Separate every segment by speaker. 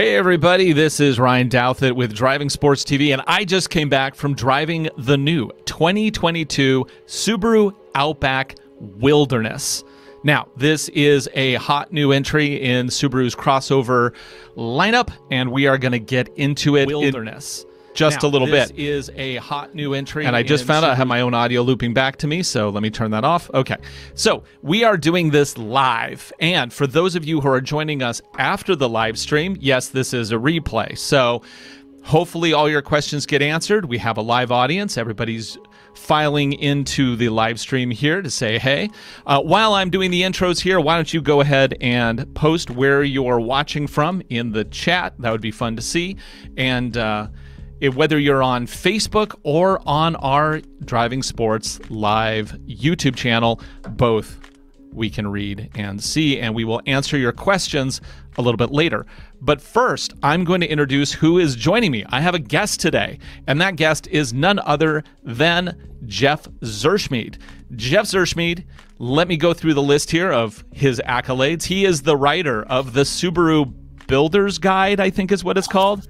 Speaker 1: Hey, everybody, this is Ryan Douthit with Driving Sports TV, and I just came back from driving the new 2022 Subaru Outback Wilderness. Now, this is a hot new entry in Subaru's crossover lineup, and we are going to get into it. Wilderness. Just
Speaker 2: Now,
Speaker 1: a little
Speaker 2: this
Speaker 1: bit. is a hot new entry. And I just found out I have my own audio looping back to me, so let me turn that off. Okay. So we are doing this live. And for those of you who are joining us after the live stream, yes, this is a replay. So hopefully all your questions get answered. We have a live audience. Everybody's filing into the live stream here to say hey. Uh, while I'm doing the intros here, why don't you go ahead and post where you're watching from in the chat? That would be fun to see. And, uh, whether you're on Facebook or on our Driving Sports Live YouTube channel, both we can read and see, and we will answer your questions a little bit later. But first, I'm going to introduce who is joining me. I have a guest today, and that guest is none other than Jeff Zurschmeide. Jeff Zurschmeide, let me go through the list here of his accolades. He is the writer of the Subaru Builder's Guide, I think is what it's called.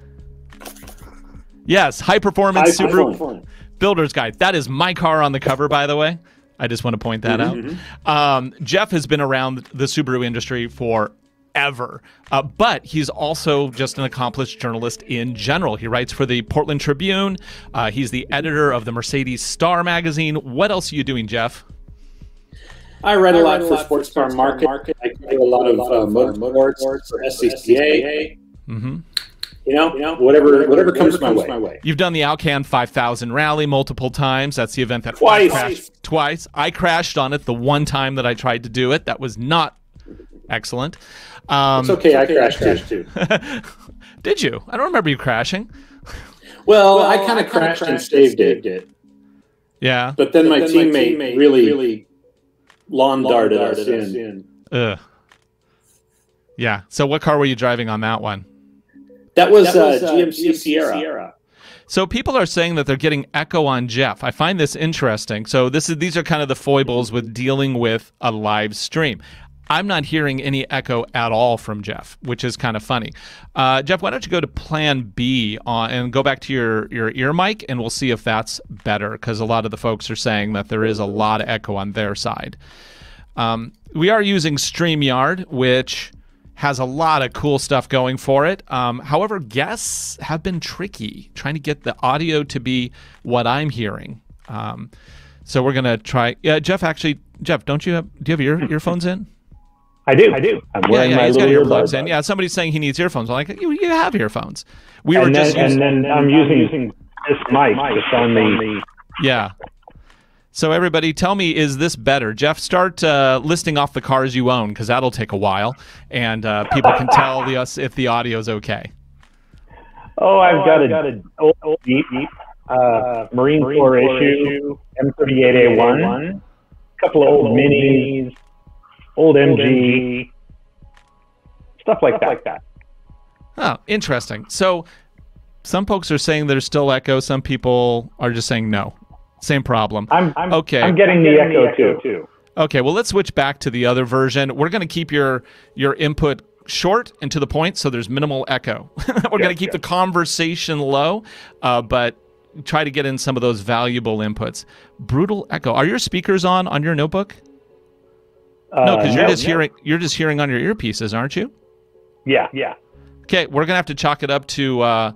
Speaker 1: Yes, high performance
Speaker 3: High
Speaker 1: Subaru
Speaker 3: performance.
Speaker 1: Builder's Guide. That is my car on the cover, by the way. I just want to point that out. Um, Jeff has been around the Subaru industry for ever, uh, but he's also just an accomplished journalist in general. He writes for the Portland Tribune. Uh, he's the editor of the Mercedes Star magazine. What else are you doing, Jeff?
Speaker 3: I read a lot for Sports Car Market. I do a lot of uh, motorsports for SCCA.
Speaker 1: hmm
Speaker 3: You know, you know, whatever, whatever comes my way.
Speaker 1: You've done the Alcan 5000 rally multiple times. That's the event that
Speaker 3: Twice.
Speaker 1: I crashed twice. I crashed on it the one time that I tried to do it. That was not excellent. Um,
Speaker 3: It's okay. I crashed too.
Speaker 1: Did you? I don't remember you crashing.
Speaker 3: Well, I kind of crashed and saved it,
Speaker 1: Yeah.
Speaker 3: but then my teammate really really lawn darted us in.
Speaker 1: Ugh. Yeah. So what car were you driving on that one?
Speaker 3: That was uh, GMC Sierra.
Speaker 1: So people are saying that they're getting echo on Jeff. I find this interesting. So this is these are kind of the foibles with dealing with a live stream. I'm not hearing any echo at all from Jeff, which is kind of funny. Uh, Jeff, why don't you go to Plan B on, and go back to your your ear mic, and we'll see if that's better because a lot of the folks are saying that there is a lot of echo on their side. Um, we are using StreamYard, which has a lot of cool stuff going for it. Um, however, guests have been tricky trying to get the audio to be what I'm hearing. Um, so we're gonna try. Yeah, Jeff. Actually, Jeff, don't you have? Do you have your earphones in?
Speaker 4: I do. I do. I'm
Speaker 1: Yeah,
Speaker 4: wearing
Speaker 1: yeah,
Speaker 4: my
Speaker 1: he's got earplugs
Speaker 4: earbuds.
Speaker 1: in. Yeah, somebody's saying he needs earphones. I'm like, you, you have earphones. We were
Speaker 4: And
Speaker 1: just
Speaker 4: then,
Speaker 1: using,
Speaker 4: then I'm using this mic just on the.
Speaker 1: yeah. So everybody, tell me, is this better? Jeff, start uh, listing off the cars you own because that'll take a while, and uh, people can tell the, us if the audio's okay.
Speaker 4: Oh, I've got a old, old Jeep, uh, Marine Corps issue, M38A1, a couple of old Minis, old MG, stuff like that.
Speaker 1: Oh, interesting. So some folks are saying there's still echo. Some people are just saying no. Same problem.
Speaker 4: I'm, I'm
Speaker 1: Okay.
Speaker 4: I'm getting the echo too.
Speaker 1: Okay, well let's switch back to the other version. We're going to keep your your input short and to the point, so there's minimal echo. We're going to keep the conversation low, uh, but try to get in some of those valuable inputs. Brutal echo. Are your speakers on on your notebook? no, because you're
Speaker 4: Uh, no,
Speaker 1: just
Speaker 4: no.
Speaker 1: hearing you're just hearing on your earpieces, aren't you?
Speaker 4: Yeah, yeah.
Speaker 1: Okay, we're gonna have to chalk it up to uh,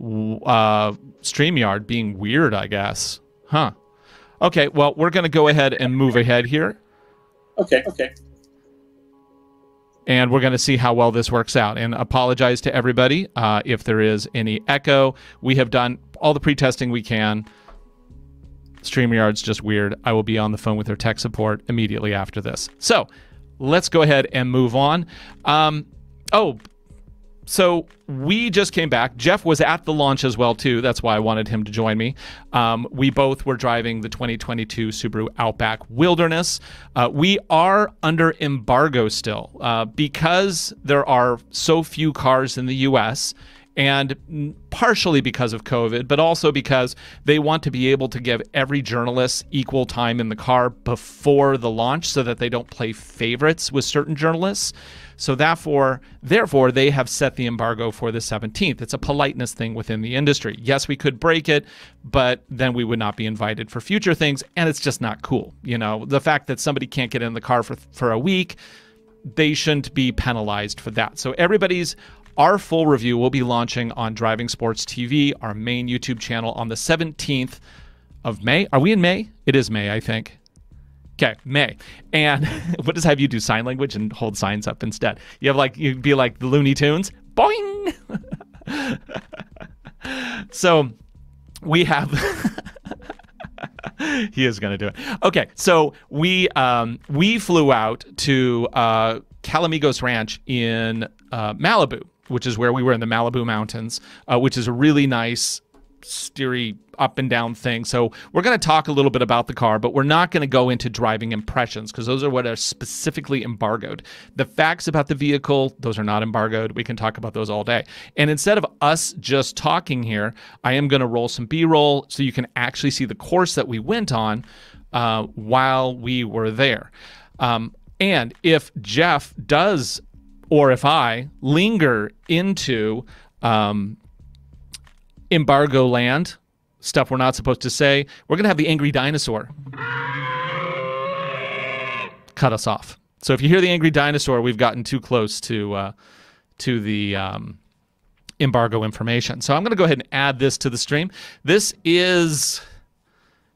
Speaker 1: w- uh, Streamyard being weird, I guess. Huh. Okay, well, we're gonna go ahead and move ahead here.
Speaker 3: Okay, okay.
Speaker 1: and we're going to see how well this works out. And apologize to everybody uh, if there is any echo. We have done all the pre-testing we can. StreamYard's just weird. I will be on the phone with their tech support immediately after this. So let's go ahead and move on. Um, oh, so we just came back. Jeff was at the launch as well too. That's why I wanted him to join me. Um, we both were driving the 2022 Subaru Outback Wilderness. Uh, we are under embargo still uh, because there are so few cars in the U.S. and partially because of COVID, but also because they want to be able to give every journalist equal time in the car before the launch so that they don't play favorites with certain journalists. So therefore, therefore, they have set the embargo for the 17th. It's a politeness thing within the industry. Yes, we could break it, but then we would not be invited for future things, and it's just not cool. You know, the fact that somebody can't get in the car for for a week, they shouldn't be penalized for that. So everybody's our full review will be launching on Driving Sports TV, our main YouTube channel, on the 17th of May. Are we in May? It is May, I think. Okay, May. And what does have you do sign language and hold signs up instead? You have like you'd be like the Looney Tunes. Boing. so we have he is going to do it. Okay, so we um, we flew out to uh, Calamigos Ranch in uh, Malibu, which is where we were in the Malibu Mountains, uh, which is a really nice steery up and down thing. So we're going to talk a little bit about the car, but we're not going to go into driving impressions because those are what are specifically embargoed. The facts about the vehicle, those are not embargoed. We can talk about those all day. And instead of us just talking here, I am going to roll some B-roll so you can actually see the course that we went on uh, while we were there. Um, and if Jeff does, or if I linger into um, embargo land, stuff we're not supposed to say, we're going to have the angry dinosaur cut us off. So if you hear the angry dinosaur, we've gotten too close to uh, to the um, embargo information. So I'm going to go ahead and add this to the stream. This is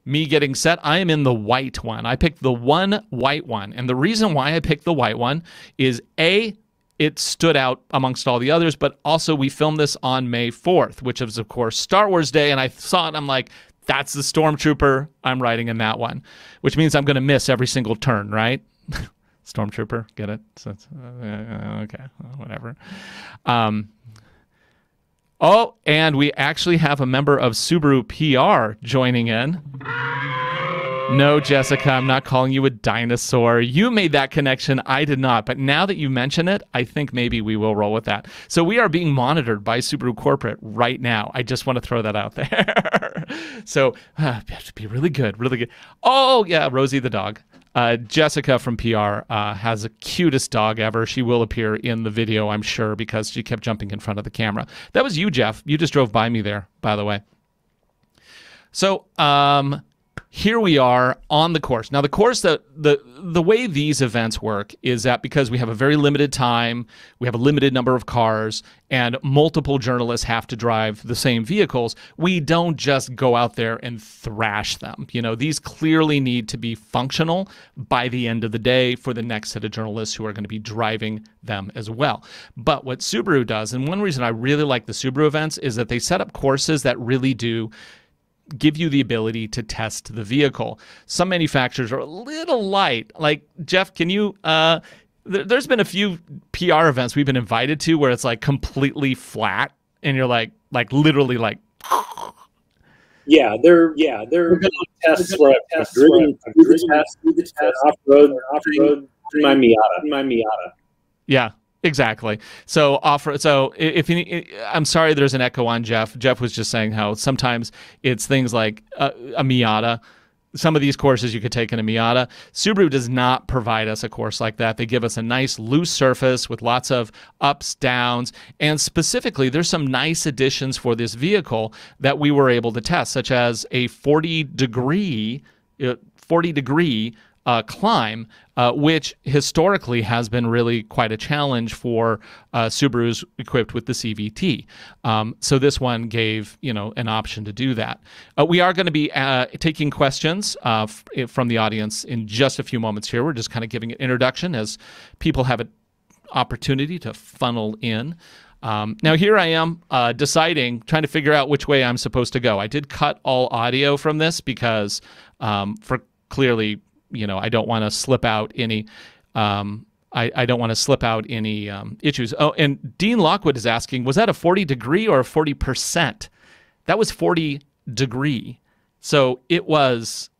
Speaker 1: me getting set. I am in the white one. I picked the one white one. And the reason why I picked the white one is A, it stood out amongst all the others. But also, we filmed this on May 4th, which is, of course, Star Wars Day. And I saw it, I'm like, that's the Stormtrooper. I'm riding in that one, which means I'm going to miss every single turn, right? Stormtrooper, get it? So uh, okay, whatever. Um, oh, and we actually have a member of Subaru PR joining in. No, Jessica, I'm not calling you a dinosaur. You made that connection. I did not. But now that you mention it, I think maybe we will roll with that. So we are being monitored by Subaru Corporate right now. I just want to throw that out there. so uh, have to be really good, really good. Oh, yeah, Rosie the dog. Uh, Jessica from PR uh, has the cutest dog ever. She will appear in the video, I'm sure, because she kept jumping in front of the camera. That was you, Jeff. You just drove by me there, by the way. So, um, here we are on the course. Now the course that the the way these events work is that because we have a very limited time, we have a limited number of cars and multiple journalists have to drive the same vehicles, we don't just go out there and thrash them. You know, these clearly need to be functional by the end of the day for the next set of journalists who are going to be driving them as well. But what Subaru does, and one reason I really like the Subaru events is that they set up courses that really do give you the ability to test the vehicle. Some manufacturers are a little light. Like Jeff, can you? Uh, th- there's been a few PR events we've been invited to where it's like completely flat, and you're like, like literally like.
Speaker 3: Yeah, they're yeah they're going to tests where I've tests driven through the test, through the test off road, off road, my Miata, my Miata.
Speaker 1: Yeah, Exactly. So offer. So if you, I'm sorry, there's an echo on Jeff. Jeff was just saying how sometimes it's things like a, a Miata. Some of these courses you could take in a Miata. Subaru does not provide us a course like that. They give us a nice loose surface with lots of ups, downs, and specifically, there's some nice additions for this vehicle that we were able to test, such as a 40 degree, uh, 40 degree uh, climb, uh, which historically has been really quite a challenge for uh, Subarus equipped with the CVT. Um, so this one gave you know an option to do that. Uh, we are going to be uh, taking questions uh, f- eh, from the audience in just a few moments. Here, we're just kind of giving an introduction as people have an opportunity to funnel in. Um, now here I am uh, deciding, trying to figure out which way I'm supposed to go. I did cut all audio from this because, um, for clearly you know, I don't want to slip out any. Um, I, I, don't want to slip out any um, issues. Oh, and Dean Lockwood is asking, was that a 40 degree or a 40 percent? That was 40 degree. So it was.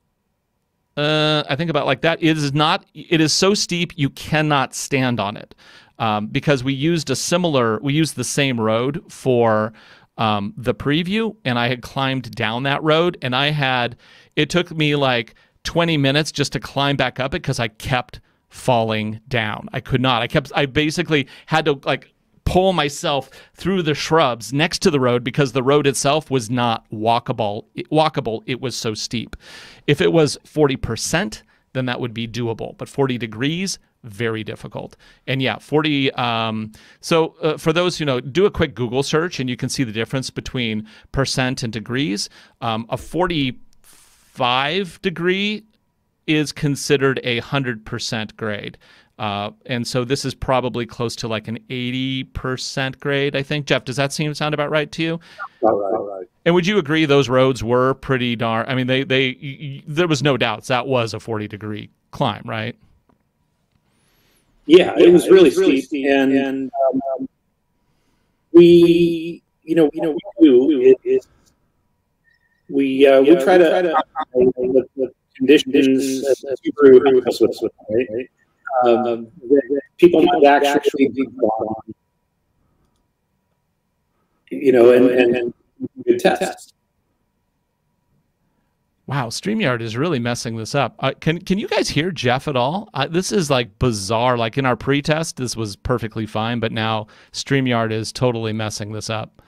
Speaker 1: Uh, I think about like that. It is not. It is so steep you cannot stand on it. um, because we used a similar, we used the same road for um, the preview, and I had climbed down that road, and I had, it took me like 20 minutes just to climb back up it because I kept falling down. I could not. I kept, I basically had to like pull myself through the shrubs next to the road because the road itself was not walkable. Walkable, it was so steep. If it was 40%, then that would be doable. But 40 degrees, very difficult. And yeah, 40. Um, so uh, for those who know, do a quick Google search and you can see the difference between percent and degrees. Um, a 45 degree is considered a 100% grade. Uh, and so this is probably close to like an 80% grade, I think. Jeff, does that seem sound about right to you?
Speaker 3: All right, all right.
Speaker 1: And would you agree those roads were pretty darn? I mean, they they y- there was no doubts that was a 40 degree climb, right?
Speaker 3: Yeah, it was really, really steep, and, and um, we, you know, you know, we do is we uh, we try to, try to the, the conditions that Subaru help with, right? Um, people might actually be gone, you know, and and, and good test.
Speaker 1: Wow, StreamYard is really messing this up. Uh, can can you guys hear Jeff at all? Uh, this is like bizarre. Like in our pre-test, this was perfectly fine, but now StreamYard is totally messing this up.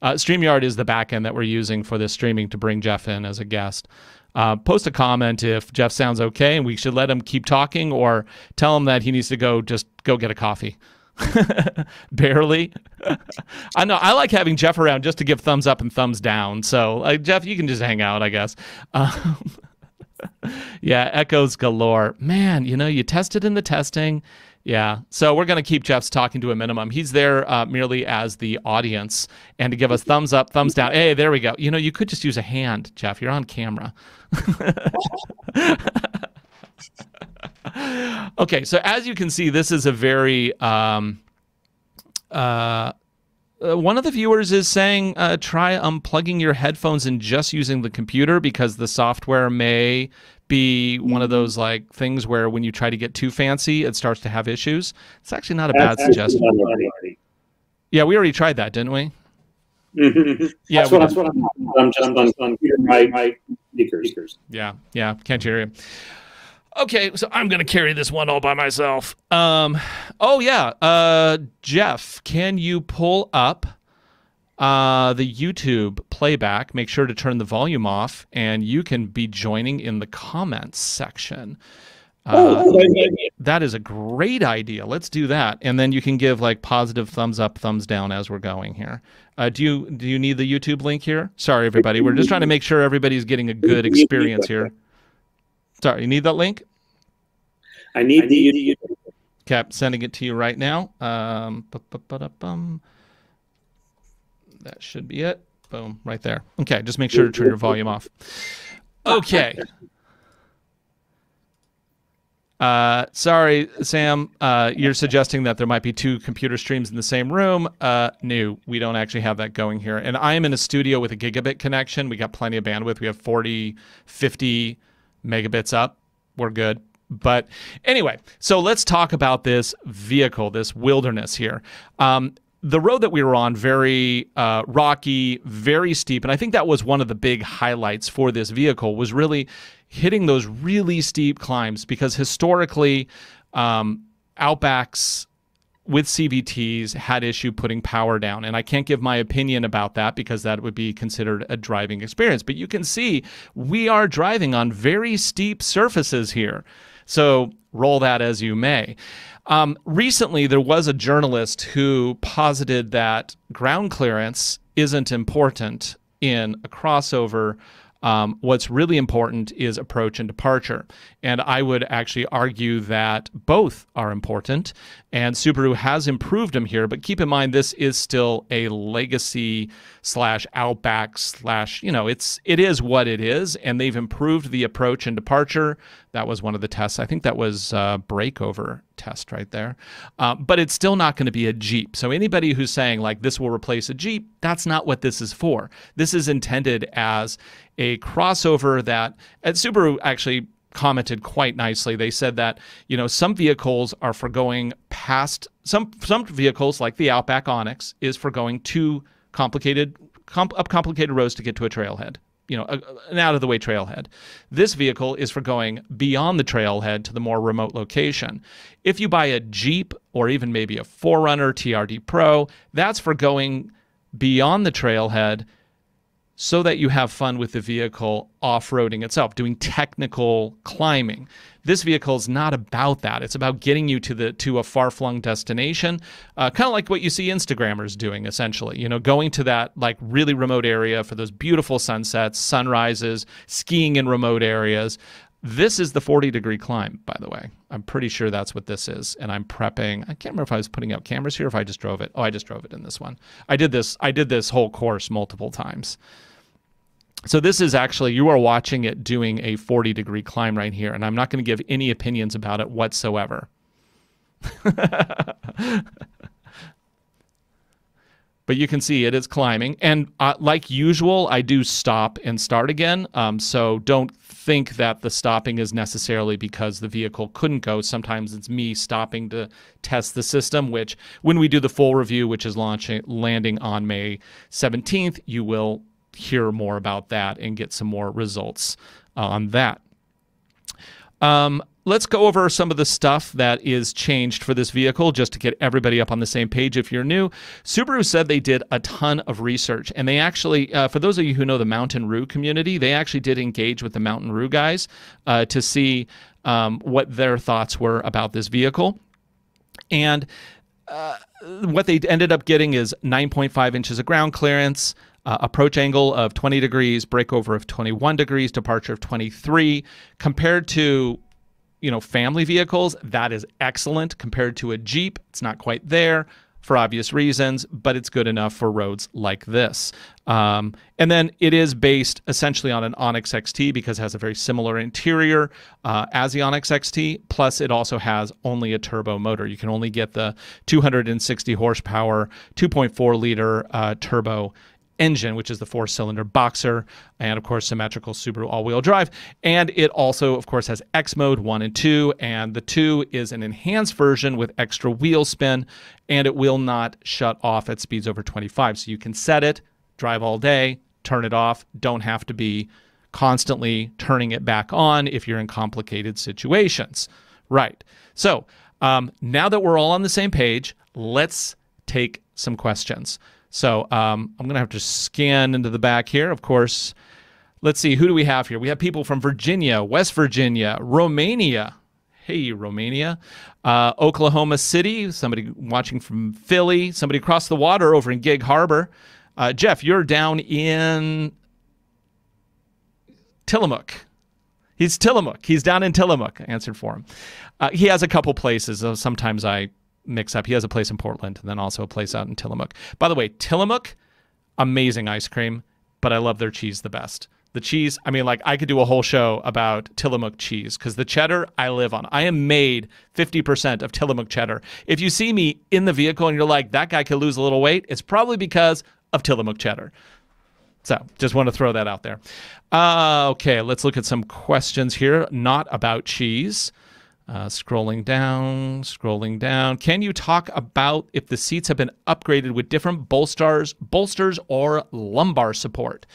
Speaker 1: Uh, StreamYard is the backend that we're using for this streaming to bring Jeff in as a guest. Uh, post a comment if Jeff sounds okay, and we should let him keep talking, or tell him that he needs to go just go get a coffee. Barely. I know. I like having Jeff around just to give thumbs up and thumbs down. So, uh, Jeff, you can just hang out, I guess. Um, yeah, echoes galore. Man, you know, you tested in the testing. Yeah. So we're going to keep Jeff's talking to a minimum. He's there uh, merely as the audience and to give us thumbs up, thumbs down. Hey, there we go. You know, you could just use a hand, Jeff. You're on camera. okay, so as you can see, this is a very um, uh, uh, one of the viewers is saying uh, try unplugging your headphones and just using the computer because the software may be one of those like things where when you try to get too fancy, it starts to have issues. It's actually not a bad suggestion. Yeah, we already tried that, didn't we?
Speaker 3: Mm-hmm. Yeah, that's what, that's what I'm, I'm just on, on my, my speakers.
Speaker 1: Yeah, yeah, can't hear you. Okay, so I'm gonna carry this one all by myself. Um, oh yeah, uh, Jeff, can you pull up uh, the YouTube playback? Make sure to turn the volume off, and you can be joining in the comments section. Uh, oh, that is a great idea. Let's do that, and then you can give like positive thumbs up, thumbs down as we're going here. Uh, do you do you need the YouTube link here? Sorry, everybody. We're just trying to make sure everybody's getting a good experience here. Sorry, you need that link?
Speaker 3: I need, I need the YouTube.
Speaker 1: Cap, sending it to you right now. Um, that should be it. Boom, right there. Okay, just make sure to turn your volume off. Okay. Uh, sorry, Sam. Uh, you're suggesting that there might be two computer streams in the same room. Uh, no, we don't actually have that going here. And I am in a studio with a gigabit connection. We got plenty of bandwidth. We have 40, 50 megabits up. We're good. But anyway, so let's talk about this vehicle, this wilderness here. Um, the road that we were on very uh, rocky very steep and i think that was one of the big highlights for this vehicle was really hitting those really steep climbs because historically um, outbacks with cvts had issue putting power down and i can't give my opinion about that because that would be considered a driving experience but you can see we are driving on very steep surfaces here so roll that as you may. Um, recently, there was a journalist who posited that ground clearance isn't important in a crossover um, what's really important is approach and departure. And I would actually argue that both are important. And Subaru has improved them here, but keep in mind this is still a legacy slash outback slash, you know, it's it is what it is. And they've improved the approach and departure. That was one of the tests. I think that was a breakover test right there. Uh, but it's still not going to be a Jeep. So anybody who's saying like this will replace a Jeep, that's not what this is for. This is intended as a crossover that, and Subaru actually commented quite nicely. They said that, you know, some vehicles are for going past some some vehicles like the Outback Onyx is for going too complicated comp, up complicated roads to get to a trailhead you know, a, an out of the way trailhead. This vehicle is for going beyond the trailhead to the more remote location. If you buy a Jeep or even maybe a 4Runner TRD Pro, that's for going beyond the trailhead so that you have fun with the vehicle off roading itself, doing technical climbing. This vehicle is not about that. It's about getting you to the to a far flung destination, uh, kind of like what you see Instagrammers doing, essentially. You know, going to that like really remote area for those beautiful sunsets, sunrises, skiing in remote areas. This is the 40 degree climb, by the way. I'm pretty sure that's what this is. And I'm prepping. I can't remember if I was putting out cameras here, if I just drove it. Oh, I just drove it in this one. I did this. I did this whole course multiple times. So this is actually you are watching it doing a 40 degree climb right here, and I'm not going to give any opinions about it whatsoever. but you can see it is climbing, and uh, like usual, I do stop and start again. Um, so don't think that the stopping is necessarily because the vehicle couldn't go. Sometimes it's me stopping to test the system. Which, when we do the full review, which is launching landing on May 17th, you will hear more about that and get some more results uh, on that. Um, let's go over some of the stuff that is changed for this vehicle just to get everybody up on the same page if you're new. Subaru said they did a ton of research and they actually, uh, for those of you who know the Mountain Roo community, they actually did engage with the Mountain Roo guys uh, to see um, what their thoughts were about this vehicle. And uh, what they ended up getting is 9.5 inches of ground clearance, uh, approach angle of 20 degrees, breakover of 21 degrees, departure of 23. Compared to, you know, family vehicles, that is excellent. Compared to a Jeep, it's not quite there for obvious reasons, but it's good enough for roads like this. Um, and then it is based essentially on an Onyx XT because it has a very similar interior uh, as the Onyx XT. Plus, it also has only a turbo motor. You can only get the 260 horsepower, 2.4 liter uh, turbo engine, which is the four cylinder boxer, and of course, symmetrical Subaru all wheel drive. And it also, of course, has X mode 1 and 2, and the 2 is an enhanced version with extra wheel spin, and it will not shut off at speeds over 25. So you can set it, drive all day, turn it off, don't have to be constantly turning it back on if you're in complicated situations. Right. So um, now that we're all on the same page, let's take some questions. So um, I'm going to have to scan into the back here. Of course, let's see, who do we have here? We have people from Virginia, West Virginia, Romania. Hey, Romania. Uh, Oklahoma City, somebody watching from Philly, somebody across the water over in Gig Harbor. Uh, Jeff, you're down in Tillamook. He's Tillamook. He's down in Tillamook. I answered for him. Uh, he has a couple places. Sometimes I mix up. He has a place in Portland and then also a place out in Tillamook. By the way, Tillamook, amazing ice cream, but I love their cheese the best. The cheese, I mean, like I could do a whole show about Tillamook cheese because the cheddar I live on. I am made 50% of Tillamook cheddar. If you see me in the vehicle and you're like, that guy could lose a little weight, it's probably because of Tillamook cheddar. So just want to throw that out there. Uh, okay, let's look at some questions here, not about cheese. Uh, scrolling down, scrolling down. Can you talk about if the seats have been upgraded with different bolsters, bolsters or lumbar support?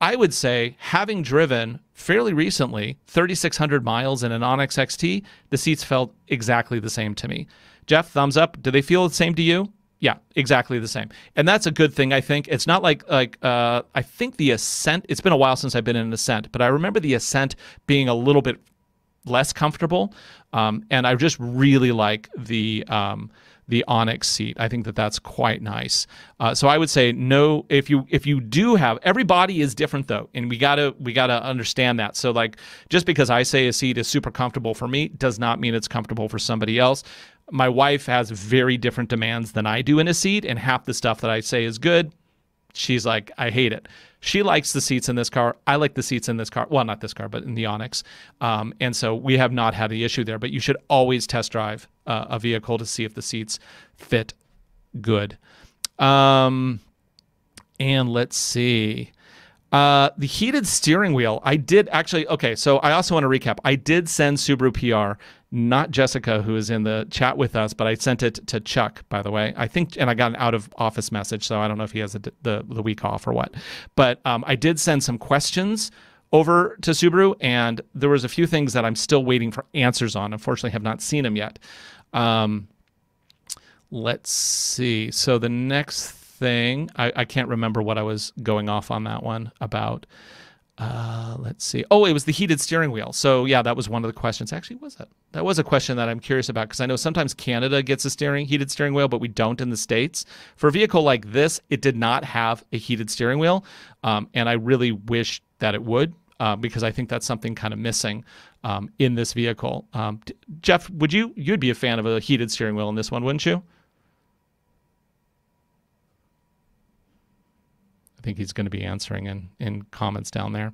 Speaker 1: I would say, having driven fairly recently 3,600 miles in an Onyx XT, the seats felt exactly the same to me. Jeff, thumbs up. Do they feel the same to you? Yeah, exactly the same, and that's a good thing. I think it's not like like uh, I think the Ascent. It's been a while since I've been in an Ascent, but I remember the Ascent being a little bit less comfortable. Um, and I just really like the um, the Onyx seat. I think that that's quite nice. Uh, so I would say no. If you if you do have every body is different though, and we gotta we gotta understand that. So like just because I say a seat is super comfortable for me does not mean it's comfortable for somebody else. My wife has very different demands than I do in a seat, and half the stuff that I say is good, she's like, I hate it. She likes the seats in this car. I like the seats in this car. Well, not this car, but in the Onyx. Um, and so we have not had the issue there. But you should always test drive uh, a vehicle to see if the seats fit good. Um, and let's see. Uh, the heated steering wheel, I did actually. Okay, so I also want to recap. I did send Subaru PR not Jessica, who is in the chat with us, but I sent it to Chuck, by the way. I think, and I got an out of office message, so I don't know if he has a, the the week off or what. But um, I did send some questions over to Subaru, and there was a few things that I'm still waiting for answers on. Unfortunately, have not seen them yet. Um, let's see. So the next thing, I, I can't remember what I was going off on that one about. Uh, let's see. Oh, it was the heated steering wheel. So yeah, that was one of the questions. Actually, was it? That was a question that I'm curious about because I know sometimes Canada gets a steering heated steering wheel, but we don't in the states. For a vehicle like this, it did not have a heated steering wheel, um, and I really wish that it would uh, because I think that's something kind of missing um, in this vehicle. Um, Jeff, would you you'd be a fan of a heated steering wheel in this one, wouldn't you? Think he's going to be answering in in comments down there.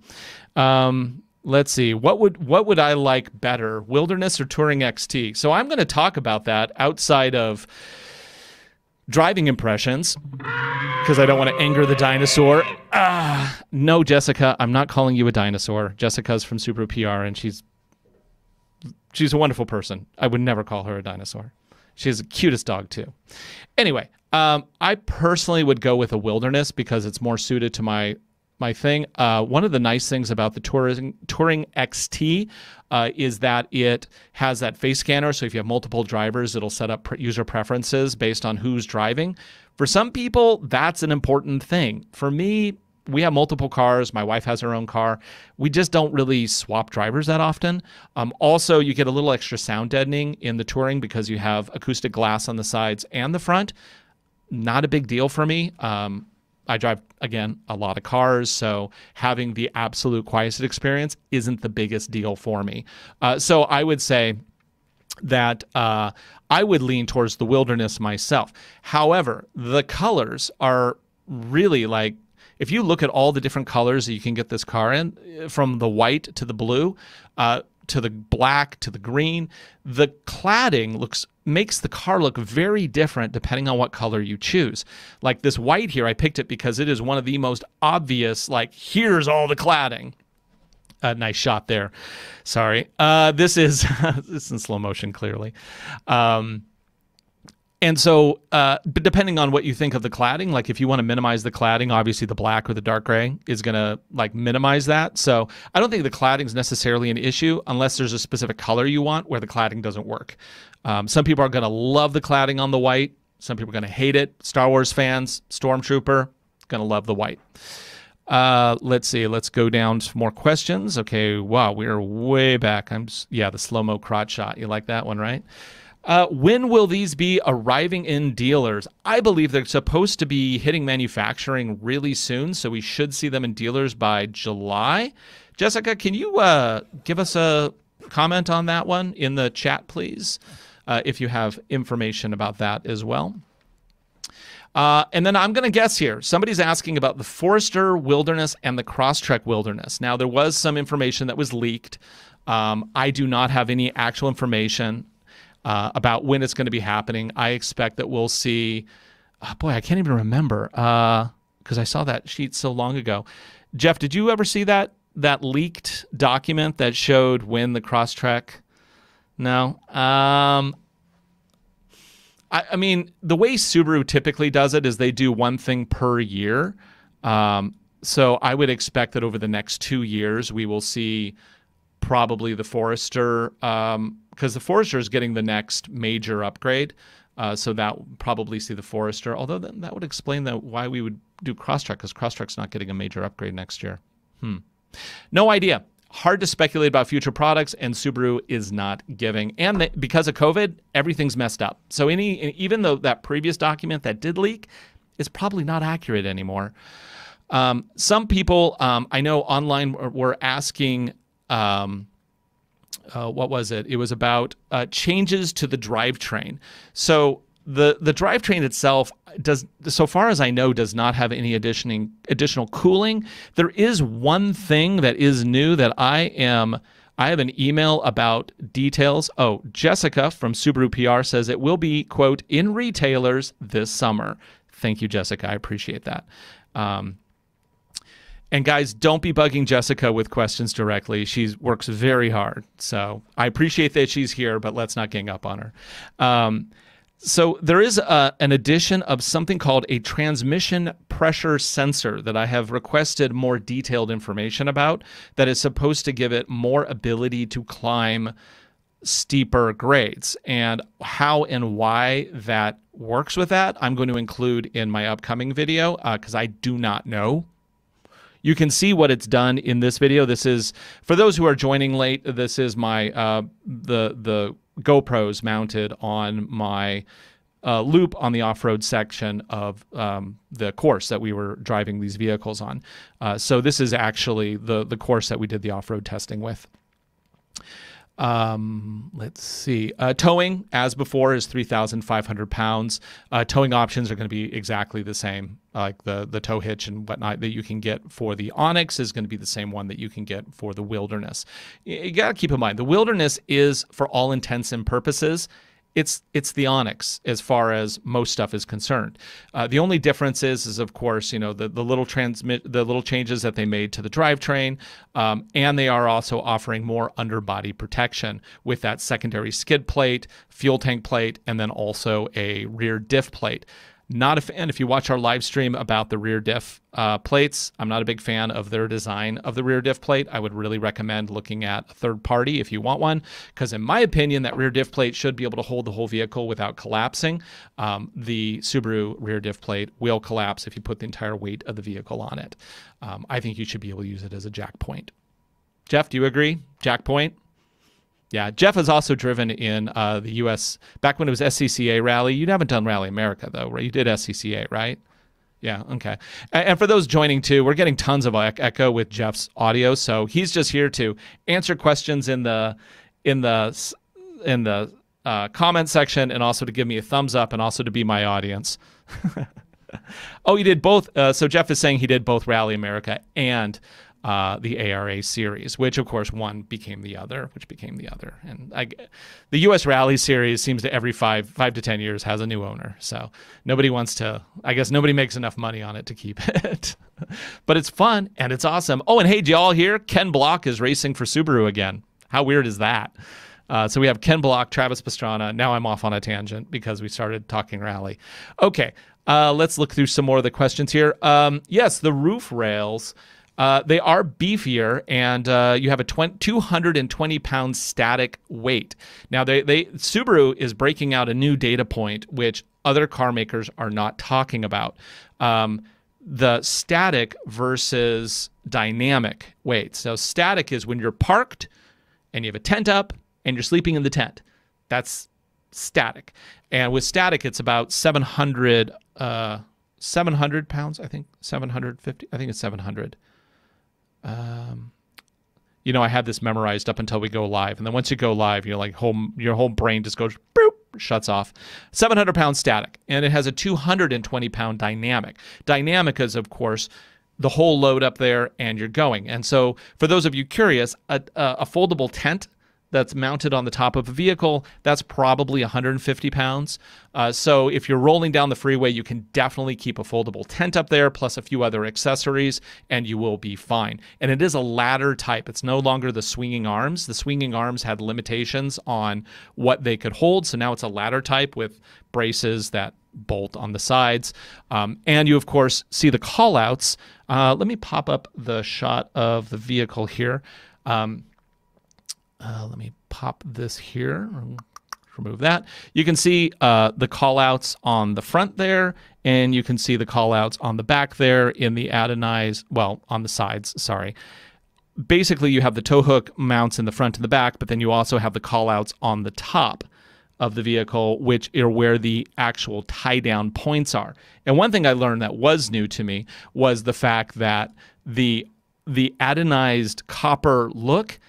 Speaker 1: Um, let's see what would what would I like better, Wilderness or Touring XT? So I'm going to talk about that outside of driving impressions because I don't want to anger the dinosaur. Ah, no, Jessica, I'm not calling you a dinosaur. Jessica's from Subaru PR and she's she's a wonderful person. I would never call her a dinosaur. She's the cutest dog too. Anyway, um, I personally would go with a wilderness because it's more suited to my my thing. Uh, one of the nice things about the Touring, Touring XT uh, is that it has that face scanner. So if you have multiple drivers, it'll set up user preferences based on who's driving. For some people, that's an important thing. For me, we have multiple cars. My wife has her own car. We just don't really swap drivers that often. Um, also, you get a little extra sound deadening in the Touring because you have acoustic glass on the sides and the front not a big deal for me. Um, I drive again a lot of cars, so having the absolute quietest experience isn't the biggest deal for me. Uh, so I would say that uh, I would lean towards the wilderness myself. However, the colors are really like if you look at all the different colors that you can get this car in, from the white to the blue, uh, to the black to the green, the cladding looks makes the car look very different depending on what color you choose. Like this white here, I picked it because it is one of the most obvious, like, here's all the cladding. A nice shot there. Sorry. Uh, this is this is in slow motion, clearly. Um, and so, uh, but depending on what you think of the cladding, like if you want to minimize the cladding, obviously the black or the dark gray is going to like minimize that. So I don't think the cladding is necessarily an issue unless there's a specific color you want where the cladding doesn't work. Um, some people are going to love the cladding on the white. Some people are going to hate it. Star Wars fans, Stormtrooper, going to love the white. Uh, let's see. Let's go down to more questions. Okay. Wow, we are way back. I'm yeah, the slow mo crotch shot. You like that one, right? Uh, when will these be arriving in dealers? I believe they're supposed to be hitting manufacturing really soon, so we should see them in dealers by July. Jessica, can you uh, give us a comment on that one in the chat, please, uh, if you have information about that as well? Uh, and then I'm going to guess here. Somebody's asking about the Forester Wilderness and the Crosstrek Wilderness. Now, there was some information that was leaked. Um, I do not have any actual information uh, about when it's going to be happening. I expect that we'll see. Oh boy, I can't even remember because uh, I saw that sheet so long ago. Jeff, did you ever see that that leaked document that showed when the Crosstrek? No. Um, I, I, mean, the way Subaru typically does it is they do one thing per year. Um, so I would expect that over the next two years we will see probably the Forester um, because the Forester is getting the next major upgrade. Uh, so that probably see the Forester. Although that, that would explain the, why we would do Crosstrek because Crosstrek's not getting a major upgrade next year. Hmm. No idea. Hard to speculate about future products, and Subaru is not giving. And the, because of COVID, everything's messed up. So any even though that previous document that did leak is probably not accurate anymore. Um, some people um, I know online were asking. Um, uh, what was it? It was about uh, changes to the drivetrain. So the the drivetrain itself does, so far as I know, does not have any additional additional cooling. There is one thing that is new that I am. I have an email about details. Oh, Jessica from Subaru PR says it will be quote in retailers this summer. Thank you, Jessica. I appreciate that. Um, And guys, don't be bugging Jessica with questions directly. She works very hard. So I appreciate that she's here, but let's not gang up on her. Um, so there is a, an addition of something called a transmission pressure sensor that I have requested more detailed information about that is supposed to give it more ability to climb steeper grades. And how and why that works with that, I'm going to include in my upcoming video because uh, I do not know. You can see what it's done in this video. This is for those who are joining late. This is my uh, the the GoPros mounted on my uh, loop on the off-road section of um, the course that we were driving these vehicles on. Uh, so this is actually the the course that we did the off-road testing with. Um, let's see. Uh, towing, as before, is 3,500 pounds. Uh, towing options are going to be exactly the same. Like the, the tow hitch and whatnot that you can get for the Onyx is going to be the same one that you can get for the Wilderness. You, got to keep in mind, the Wilderness is, for all intents and purposes, it's it's the Onyx as far as most stuff is concerned. Uh, the only difference is, is of course, you know, the, the little transmit the little changes that they made to the drivetrain, um, and they are also offering more underbody protection with that secondary skid plate, fuel tank plate, and then also a rear diff plate. Not a fan. If you watch our live stream about the rear diff uh, plates, I'm not a big fan of their design of the rear diff plate. I would really recommend looking at a third party if you want one, because in my opinion, that rear diff plate should be able to hold the whole vehicle without collapsing. Um, the Subaru rear diff plate will collapse if you put the entire weight of the vehicle on it. Um, I think you should be able to use it as a jack point. Jeff, do you agree? Jack point? Yeah, Jeff has also driven in uh, the U.S. back when it was SCCA Rally. You haven't done Rally America though, right? You did SCCA, right? Yeah, okay. And for those joining too, we're getting tons of echo with Jeff's audio, so he's just here to answer questions in the in the in the uh, comment section, and also to give me a thumbs up, and also to be my audience. oh, you did both. Uh, so Jeff is saying he did both Rally America and uh, the ARA series, which of course one became the other, which became the other. And I, the U.S. Rally series seems to every five five to ten years has a new owner. So nobody wants to. I guess nobody makes enough money on it to keep it. but it's fun and it's awesome. Oh, and hey, do y'all hear? Ken Block is racing for Subaru again. How weird is that? Uh, so we have Ken Block, Travis Pastrana. Now I'm off on a tangent because we started talking rally. Okay, uh, let's look through some more of the questions here. Um, yes, the roof rails. Uh, they are beefier, and uh, you have a 20, 220 pound static weight. Now, they, they Subaru is breaking out a new data point, which other car makers are not talking about. Um, the static versus dynamic weight. So, static is when you're parked and you have a tent up and you're sleeping in the tent. That's static. And with static, it's about 700, uh, 700 pounds, I think, 750. I think it's 700 um, you know, I had this memorized up until we go live, and then once you go live, you're like, whole your whole brain just goes boop, shuts off. 700 pound static, and it has a 220 pound dynamic. Dynamic is, of course, the whole load up there, and you're going. And so, for those of you curious, a, a foldable tent that's mounted on the top of a vehicle, that's probably 150 pounds. Uh, so if you're rolling down the freeway, you can definitely keep a foldable tent up there, plus a few other accessories, and you will be fine. And it is a ladder type. It's no longer the swinging arms. The swinging arms had limitations on what they could hold. So now it's a ladder type with braces that bolt on the sides. Um, and you, of course, see the callouts. Uh, let me pop up the shot of the vehicle here. Um, uh, let me pop this here. Remove that. You can see uh, the callouts on the front there, and you can see the callouts on the back there in the Adonais, well, on the sides, sorry. Basically, you have the tow hook mounts in the front and the back, but then you also have the callouts on the top of the vehicle, which are where the actual tie down points are. And one thing I learned that was new to me was the fact that the the anodized copper look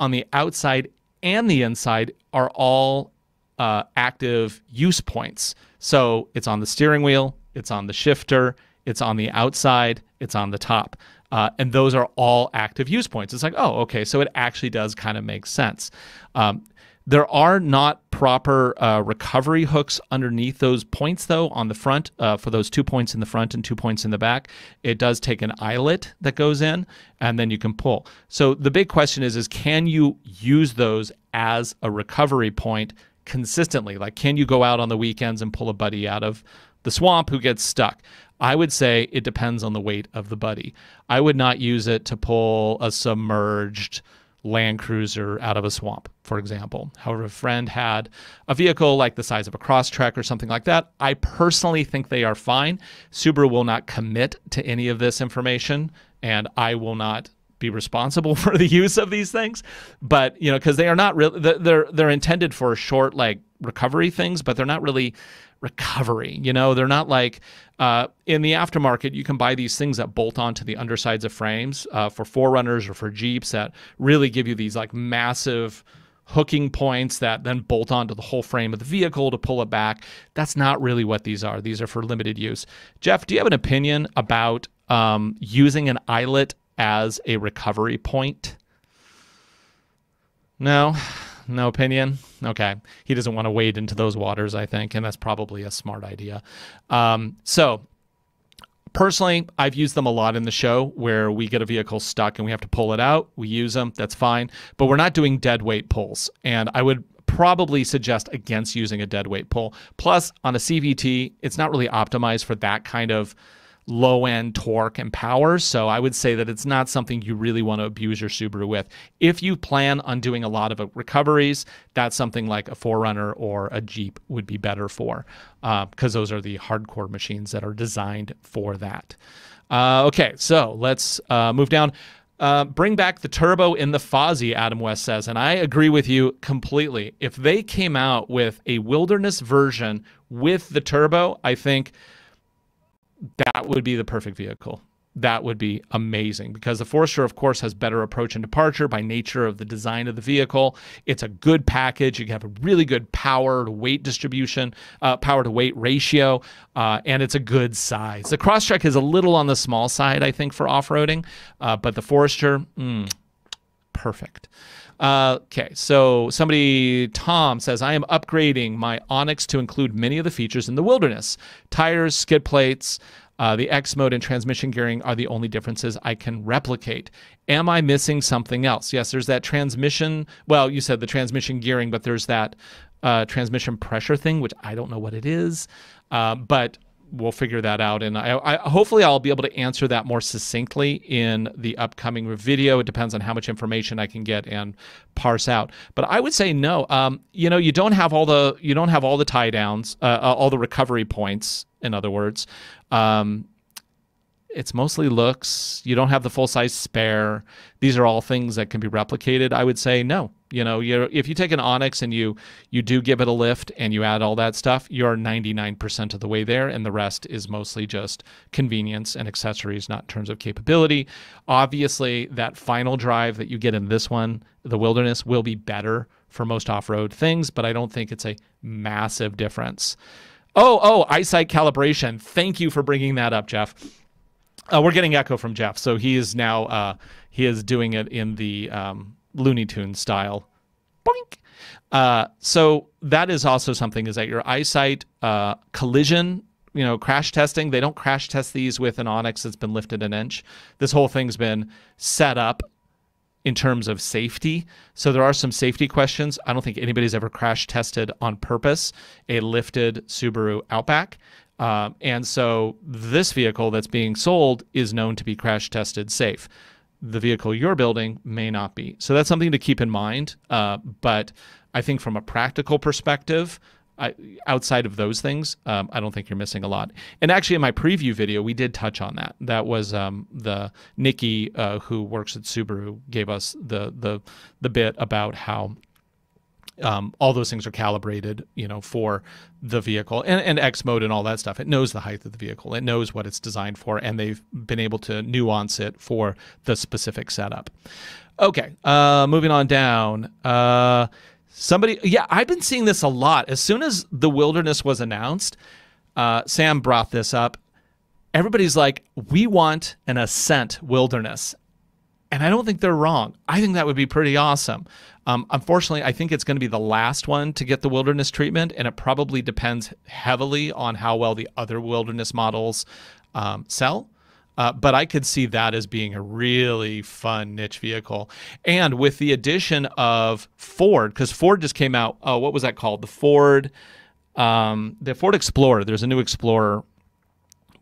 Speaker 1: on the outside and the inside are all uh, active use points. So it's on the steering wheel, it's on the shifter, it's on the outside, it's on the top. Uh, and those are all active use points. It's like, oh, okay, so it actually does kind of make sense. Um, there are not proper uh, recovery hooks underneath those points, though, on the front, uh, for those two points in the front and two points in the back, it does take an eyelet that goes in, and then you can pull. So the big question is, is can you use those as a recovery point consistently? Like, can you go out on the weekends and pull a buddy out of the swamp who gets stuck? I would say it depends on the weight of the buddy. I would not use it to pull a submerged Land Cruiser out of a swamp, for example. However, a friend had a vehicle like the size of a Crosstrek or something like that. I personally think they are fine. Subaru will not commit to any of this information, and I will not be responsible for the use of these things. But you know, because they are not really they're they're intended for short like recovery things, but they're not really recovery. You know, they're not like uh, in the aftermarket, you can buy these things that bolt onto the undersides of frames uh, for 4Runners or for Jeeps that really give you these like massive hooking points that then bolt onto the whole frame of the vehicle to pull it back. That's not really what these are. These are for limited use. Jeff, do you have an opinion about um, using an eyelet as a recovery point? No no opinion. Okay, he doesn't want to wade into those waters, I think, and that's probably a smart idea. Um, so personally, I've used them a lot in the show where we get a vehicle stuck and we have to pull it out. We use them, that's fine, but we're not doing dead weight pulls. And I would probably suggest against using a dead weight pull. Plus, on a CVT, it's not really optimized for that kind of low end torque and power. So I would say that it's not something you really want to abuse your Subaru with. If you plan on doing a lot of recoveries, that's something like a 4Runner or a Jeep would be better for because uh, those are the hardcore machines that are designed for that. Uh, okay, so let's uh, move down. Uh, bring back the turbo in the Fozzy, Adam West says. And I agree with you completely. If they came out with a wilderness version with the turbo, I think that would be the perfect vehicle. That would be amazing because the Forester, of course, has better approach and departure by nature of the design of the vehicle. It's a good package. You have a really good power to weight distribution, uh, power to weight ratio, uh, and it's a good size. The Crosstrek is a little on the small side, I think, for off roading, uh, but the Forester, mm, perfect. Uh, okay, so somebody, Tom says, I am upgrading my Onyx to include many of the features in the wilderness. Tires, skid plates, uh, the X mode and transmission gearing are the only differences I can replicate. Am I missing something else? Yes, there's that transmission. Well, you said the transmission gearing, but there's that uh, transmission pressure thing, which I don't know what it is. Uh, but we'll figure that out. And I, I, hopefully i'll be able to answer that more succinctly in the upcoming video. It depends on how much information i can get and parse out. But i would say no. Um, you know you don't have all the you don't have all the tie downs uh, uh all the recovery points in other words. Um, it's mostly looks. You don't have the full size spare. These are all things that can be replicated. I would say no you know, you if you take an Onyx and you you do give it a lift and you add all that stuff, you're 99% of the way there, and the rest is mostly just convenience and accessories, not in terms of capability. Obviously, that final drive that you get in this one, the Wilderness, will be better for most off-road things, but I don't think it's a massive difference. Oh, oh, eyesight calibration. Thank you for bringing that up, Jeff. Uh, we're getting echo from Jeff, so he is now uh, he is doing it in the um, Looney Tune style. Boink. Uh, so that is also something is that your eyesight uh, collision, you know, crash testing. They don't crash test these with an Onyx that's been lifted an inch. This whole thing's been set up in terms of safety. So there are some safety questions. I don't think anybody's ever crash tested on purpose a lifted Subaru Outback. Uh, and so this vehicle that's being sold is known to be crash tested safe the vehicle you're building may not be. So that's something to keep in mind. Uh, but I think from a practical perspective, I, outside of those things, um, I don't think you're missing a lot. And actually, in my preview video, we did touch on that. That was um, the Nikki, uh, who works at Subaru, gave us the the the bit about how um, all those things are calibrated, you know, for the vehicle and, and X mode and all that stuff. It knows the height of the vehicle. It knows what it's designed for, and they've been able to nuance it for the specific setup. Okay, uh, moving on down. Uh, somebody, yeah, I've been seeing this a lot. As soon as the wilderness was announced, uh, Sam brought this up. Everybody's like, we want an ascent wilderness. And I don't think they're wrong. I think that would be pretty awesome. Um, unfortunately, I think it's going to be the last one to get the wilderness treatment, and it probably depends heavily on how well the other wilderness models um, sell. Uh, but I could see that as being a really fun niche vehicle. And with the addition of Ford, because Ford just came out, uh, what was that called? The Ford, um, the Ford Explorer. There's a new Explorer.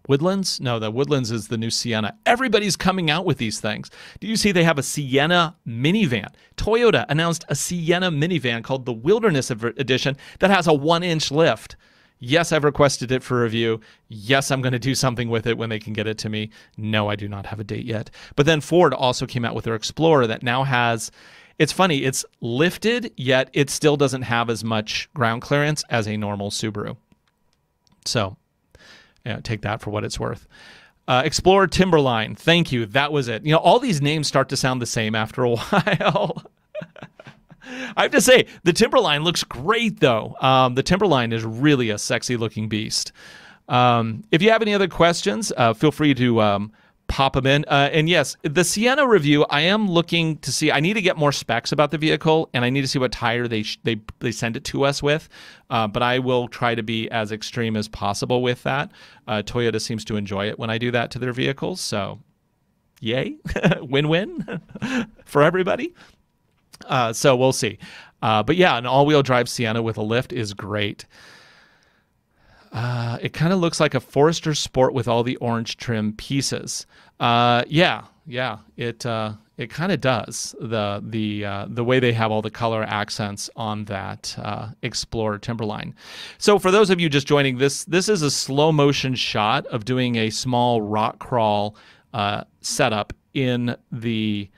Speaker 1: Woodlands? No, the Woodlands is the new Sienna. Everybody's coming out with these things. Do you see they have a Sienna minivan? Toyota announced a Sienna minivan called the Wilderness Edition that has a one inch lift. Yes, I've requested it for review. Yes, I'm going to do something with it when they can get it to me. No, I do not have a date yet. But then Ford also came out with their Explorer that now has. It's funny, it's lifted, yet it still doesn't have as much ground clearance as a normal Subaru. So, yeah, take that for what it's worth. Uh, Explorer Timberline, thank you. That was it. You know, all these names start to sound the same after a while. I have to say, the Timberline looks great, though. Um, the Timberline is really a sexy looking beast. Um, if you have any other questions, uh, feel free to um, pop them in. Uh, and yes, the Sienna review, I am looking to see. I need to get more specs about the vehicle, and I need to see what tire they they they send it to us with. Uh, but I will try to be as extreme as possible with that. Uh, Toyota seems to enjoy it when I do that to their vehicles, so yay, win-win for everybody. Uh, so we'll see. Uh, but yeah, an all-wheel drive Sienna with a lift is great. Uh, it kind of looks like a Forester Sport with all the orange trim pieces. Uh, yeah, yeah, it uh, it kind of does the the uh, the way they have all the color accents on that uh Explorer Timberline. So for those of you just joining this, this is a slow motion shot of doing a small rock crawl uh setup in the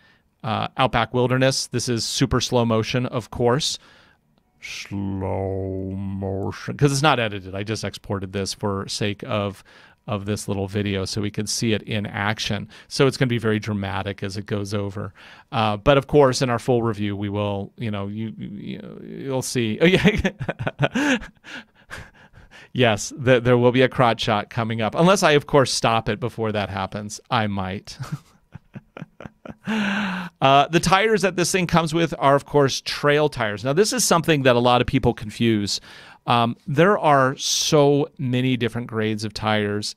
Speaker 1: uh, Outback Wilderness. This is super slow motion, of course. Slow motion because it's not edited. I just exported this for sake of of this little video so we could see it in action. So it's going to be very dramatic as it goes over. Uh, but of course, in our full review, we will, you know, you, you you'll see. Oh yeah. yes, th- there will be a crotch shot coming up, unless I, of course, stop it before that happens. I might. Uh, the tires that this thing comes with are, of course, trail tires. Now, this is something that a lot of people confuse. Um, there are so many different grades of tires,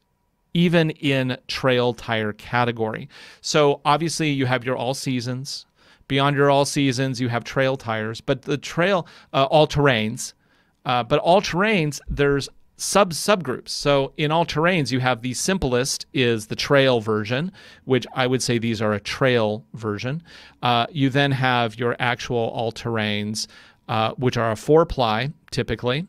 Speaker 1: even in trail tire category. So, obviously, you have your all seasons. Beyond your all seasons, you have trail tires, but the trail, uh, all terrains. Uh, but all terrains, there's sub subgroups. So in all terrains, you have the simplest is the trail version, which I would say these are a trail version. Uh, you then have your actual all terrains, uh, which are a four ply typically.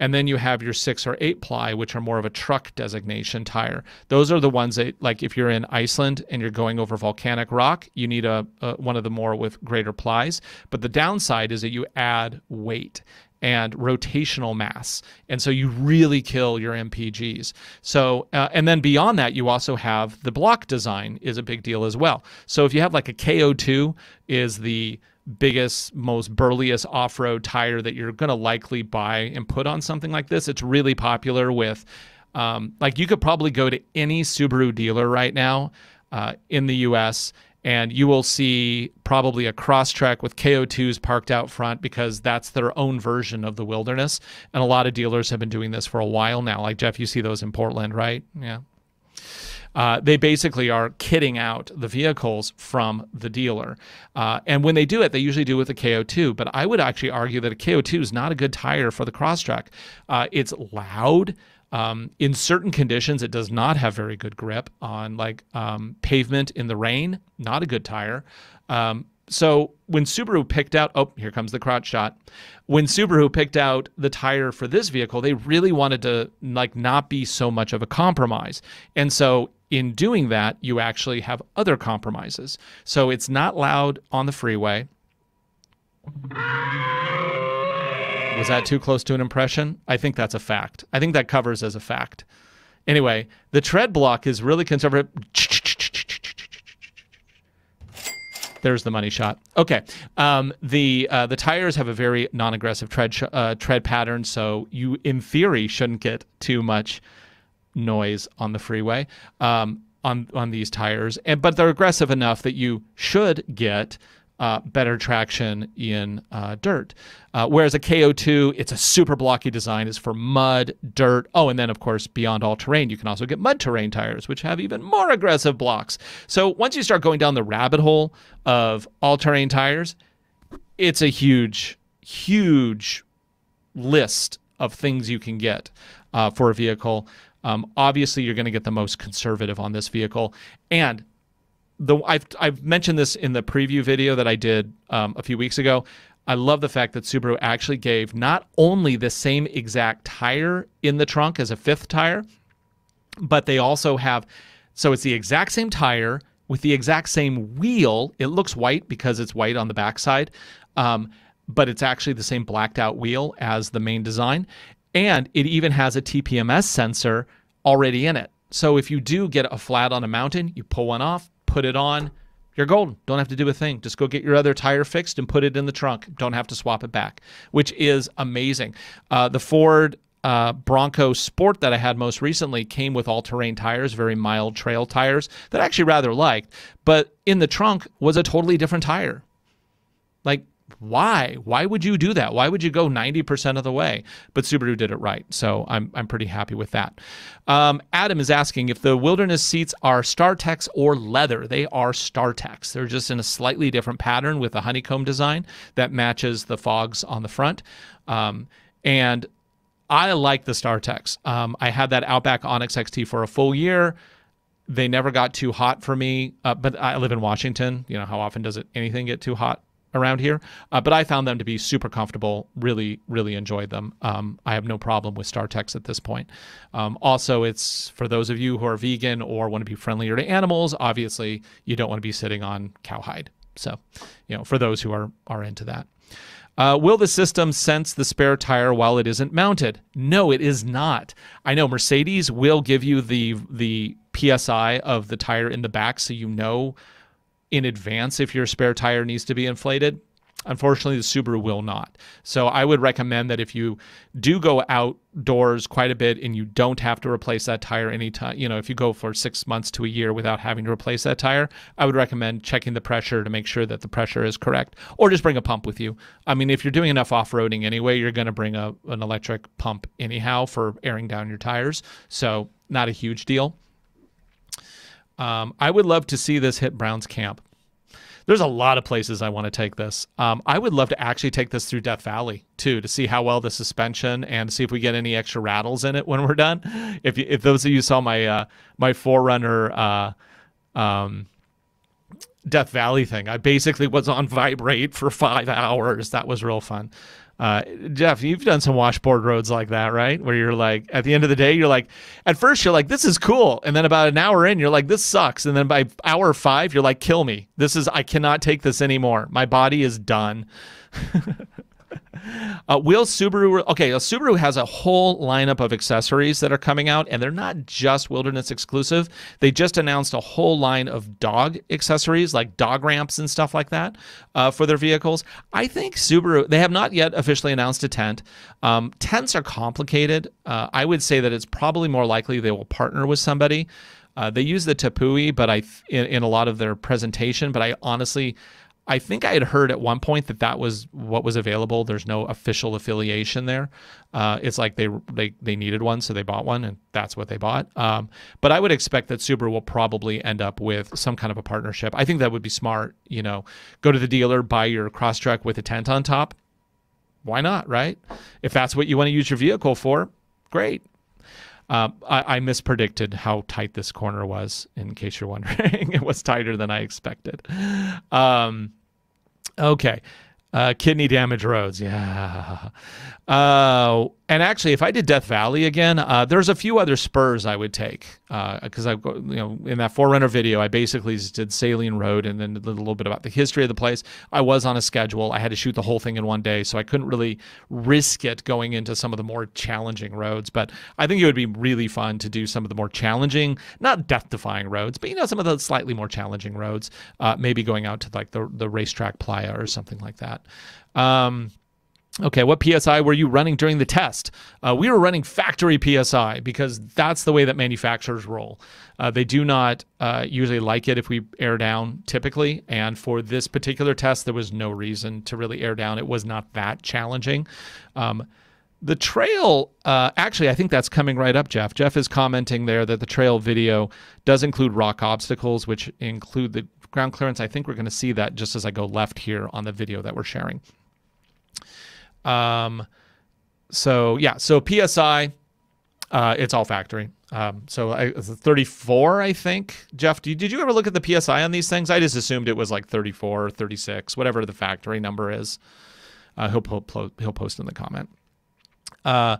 Speaker 1: And then you have your six or eight ply, which are more of a truck designation tire. Those are the ones that, like, if you're in Iceland and you're going over volcanic rock, you need a, a one of the more with greater plies. But the downside is that you add weight and rotational mass. And so you really kill your MPGs. So, uh, and then beyond that, you also have the block design is a big deal as well. So if you have like a KO2 is the biggest, most burliest off road tire that you're going to likely buy and put on something like this, it's really popular with. Um, like you could probably go to any Subaru dealer right now uh, in the US and you will see probably a Crosstrek with KO2s parked out front because that's their own version of the wilderness. And a lot of dealers have been doing this for a while now. Like Jeff, you see those in Portland, right? Yeah. Uh, they basically are kitting out the vehicles from the dealer. Uh, and when they do it, they usually do it with a KO2. But I would actually argue that a KO2 is not a good tire for the Crosstrek. Uh, it's loud. Um, in certain conditions, it does not have very good grip on like um, pavement in the rain. Not a good tire. Um, so when Subaru picked out, oh, here comes the crotch shot. When Subaru picked out the tire for this vehicle, they really wanted to like not be so much of a compromise. And so in doing that, you actually have other compromises. So it's not loud on the freeway. Was that too close to an impression? I think that's a fact. I think that covers as a fact. Anyway, the tread block is really conservative. There's the money shot. Okay, um, the uh, the tires have a very non-aggressive tread uh, tread pattern, so you in theory shouldn't get too much noise on the freeway. Um, on on these tires, and but they're aggressive enough that you should get uh, better traction in uh, dirt. Uh, whereas a KO2, it's a super blocky design. It's for mud, dirt. Oh, and then of course, beyond all terrain, you can also get mud terrain tires, which have even more aggressive blocks. So once you start going down the rabbit hole of all terrain tires, it's a huge, huge list of things you can get uh, for a vehicle. Um, obviously, you're going to get the most conservative on this vehicle, and the I've I've mentioned this in the preview video that I did um, a few weeks ago. I love the fact that Subaru actually gave not only the same exact tire in the trunk as a fifth tire, but they also have so it's the exact same tire with the exact same wheel. It looks white because it's white on the backside, um, but it's actually the same blacked out wheel as the main design, and it even has a TPMS sensor already in it. So if you do get a flat on a mountain, you pull one off, put it on, you're golden. Don't have to do a thing. Just go get your other tire fixed and put it in the trunk. Don't have to swap it back, which is amazing. Uh, the Ford uh, Bronco Sport that I had most recently came with all terrain tires, very mild trail tires that I actually rather liked. But in the trunk was a totally different tire. Like why? Why would you do that? Why would you go 90% of the way? But Subaru did it right. So I'm, I'm pretty happy with that. Um, Adam is asking if the wilderness seats are StarTex or leather. They are StarTex. They're just in a slightly different pattern with a honeycomb design that matches the fogs on the front. Um, and I like the StarTex. Um, I had that Outback Onyx XT for a full year. They never got too hot for me, uh, but I live in Washington. You know, how often does it anything get too hot around here. Uh, but I found them to be super comfortable. Really, really enjoyed them. Um, I have no problem with StarTex at this point. Um, also, it's for those of you who are vegan or want to be friendlier to animals. Obviously, you don't want to be sitting on cowhide. So, you know, for those who are are into that. Uh, will the system sense the spare tire while it isn't mounted? No, it is not. I know Mercedes will give you the the psi of the tire in the back, so you know in advance if your spare tire needs to be inflated. Unfortunately, the Subaru will not. So I would recommend that if you do go outdoors quite a bit and you don't have to replace that tire anytime, you know, if you go for six months to a year without having to replace that tire, I would recommend checking the pressure to make sure that the pressure is correct, or just bring a pump with you. I mean, if you're doing enough off-roading anyway, you're going to bring a an electric pump anyhow for airing down your tires. So not a huge deal. Um, I would love to see this hit Brown's camp. There's a lot of places I want to take this. Um, I would love to actually take this through Death Valley too to see how well the suspension and see if we get any extra rattles in it when we're done. If if those of you saw my uh, my 4Runner uh, um, Death Valley thing, I basically was on vibrate for five hours. That was real fun. Uh, Jeff, you've done some washboard roads like that, right? Where you're like, at the end of the day, you're like, at first you're like, this is cool, and then about an hour in, you're like, this sucks, and then by hour five, you're like, kill me. This is, I cannot take this anymore. My body is done. Uh, will Subaru? Okay, Subaru has a whole lineup of accessories that are coming out, and they're not just Wilderness exclusive. They just announced a whole line of dog accessories, like dog ramps and stuff like that, uh, for their vehicles. I think Subaru. They have not yet officially announced a tent. Um, tents are complicated. Uh, I would say that it's probably more likely they will partner with somebody. Uh, they use the Tepui, but I in, in a lot of their presentation. But I honestly. I think I had heard at one point that that was what was available. There's no official affiliation there. Uh, it's like they, they they needed one, so they bought one, and that's what they bought. Um, but I would expect that Subaru will probably end up with some kind of a partnership. I think that would be smart. You know, go to the dealer, buy your Crosstrek with a tent on top. Why not, right? If that's what you want to use your vehicle for, great. Um, I, I, mispredicted how tight this corner was. In case you're wondering, it was tighter than I expected. Um, okay, uh, kidney damage roads. Yeah. Uh, and actually, if I did Death Valley again, uh, there's a few other spurs I would take because uh, I, you know, in that 4Runner video, I basically just did Saline Road and then a little bit about the history of the place. I was on a schedule; I had to shoot the whole thing in one day, so I couldn't really risk it going into some of the more challenging roads. But I think it would be really fun to do some of the more challenging, not death-defying roads, but you know, some of the slightly more challenging roads. Uh, maybe going out to like the the racetrack playa or something like that. Um, Okay, what PSI were you running during the test? Uh, we were running factory PSI because that's the way that manufacturers roll. Uh, they do not uh, usually like it if we air down typically. And for this particular test, there was no reason to really air down. It was not that challenging. Um, the trail, uh, actually, I think that's coming right up, Jeff. Jeff is commenting there that the trail video does include rock obstacles, which include the ground clearance. I think we're going to see that just as I go left here on the video that we're sharing. Um, so yeah, so PSI, uh, it's all factory. Um, so I, 34, I think. Jeff, did, did you ever look at the PSI on these things? I just assumed it was like 34 or 36, whatever the factory number is. Uh, he'll, po- he'll post in the comment. Uh,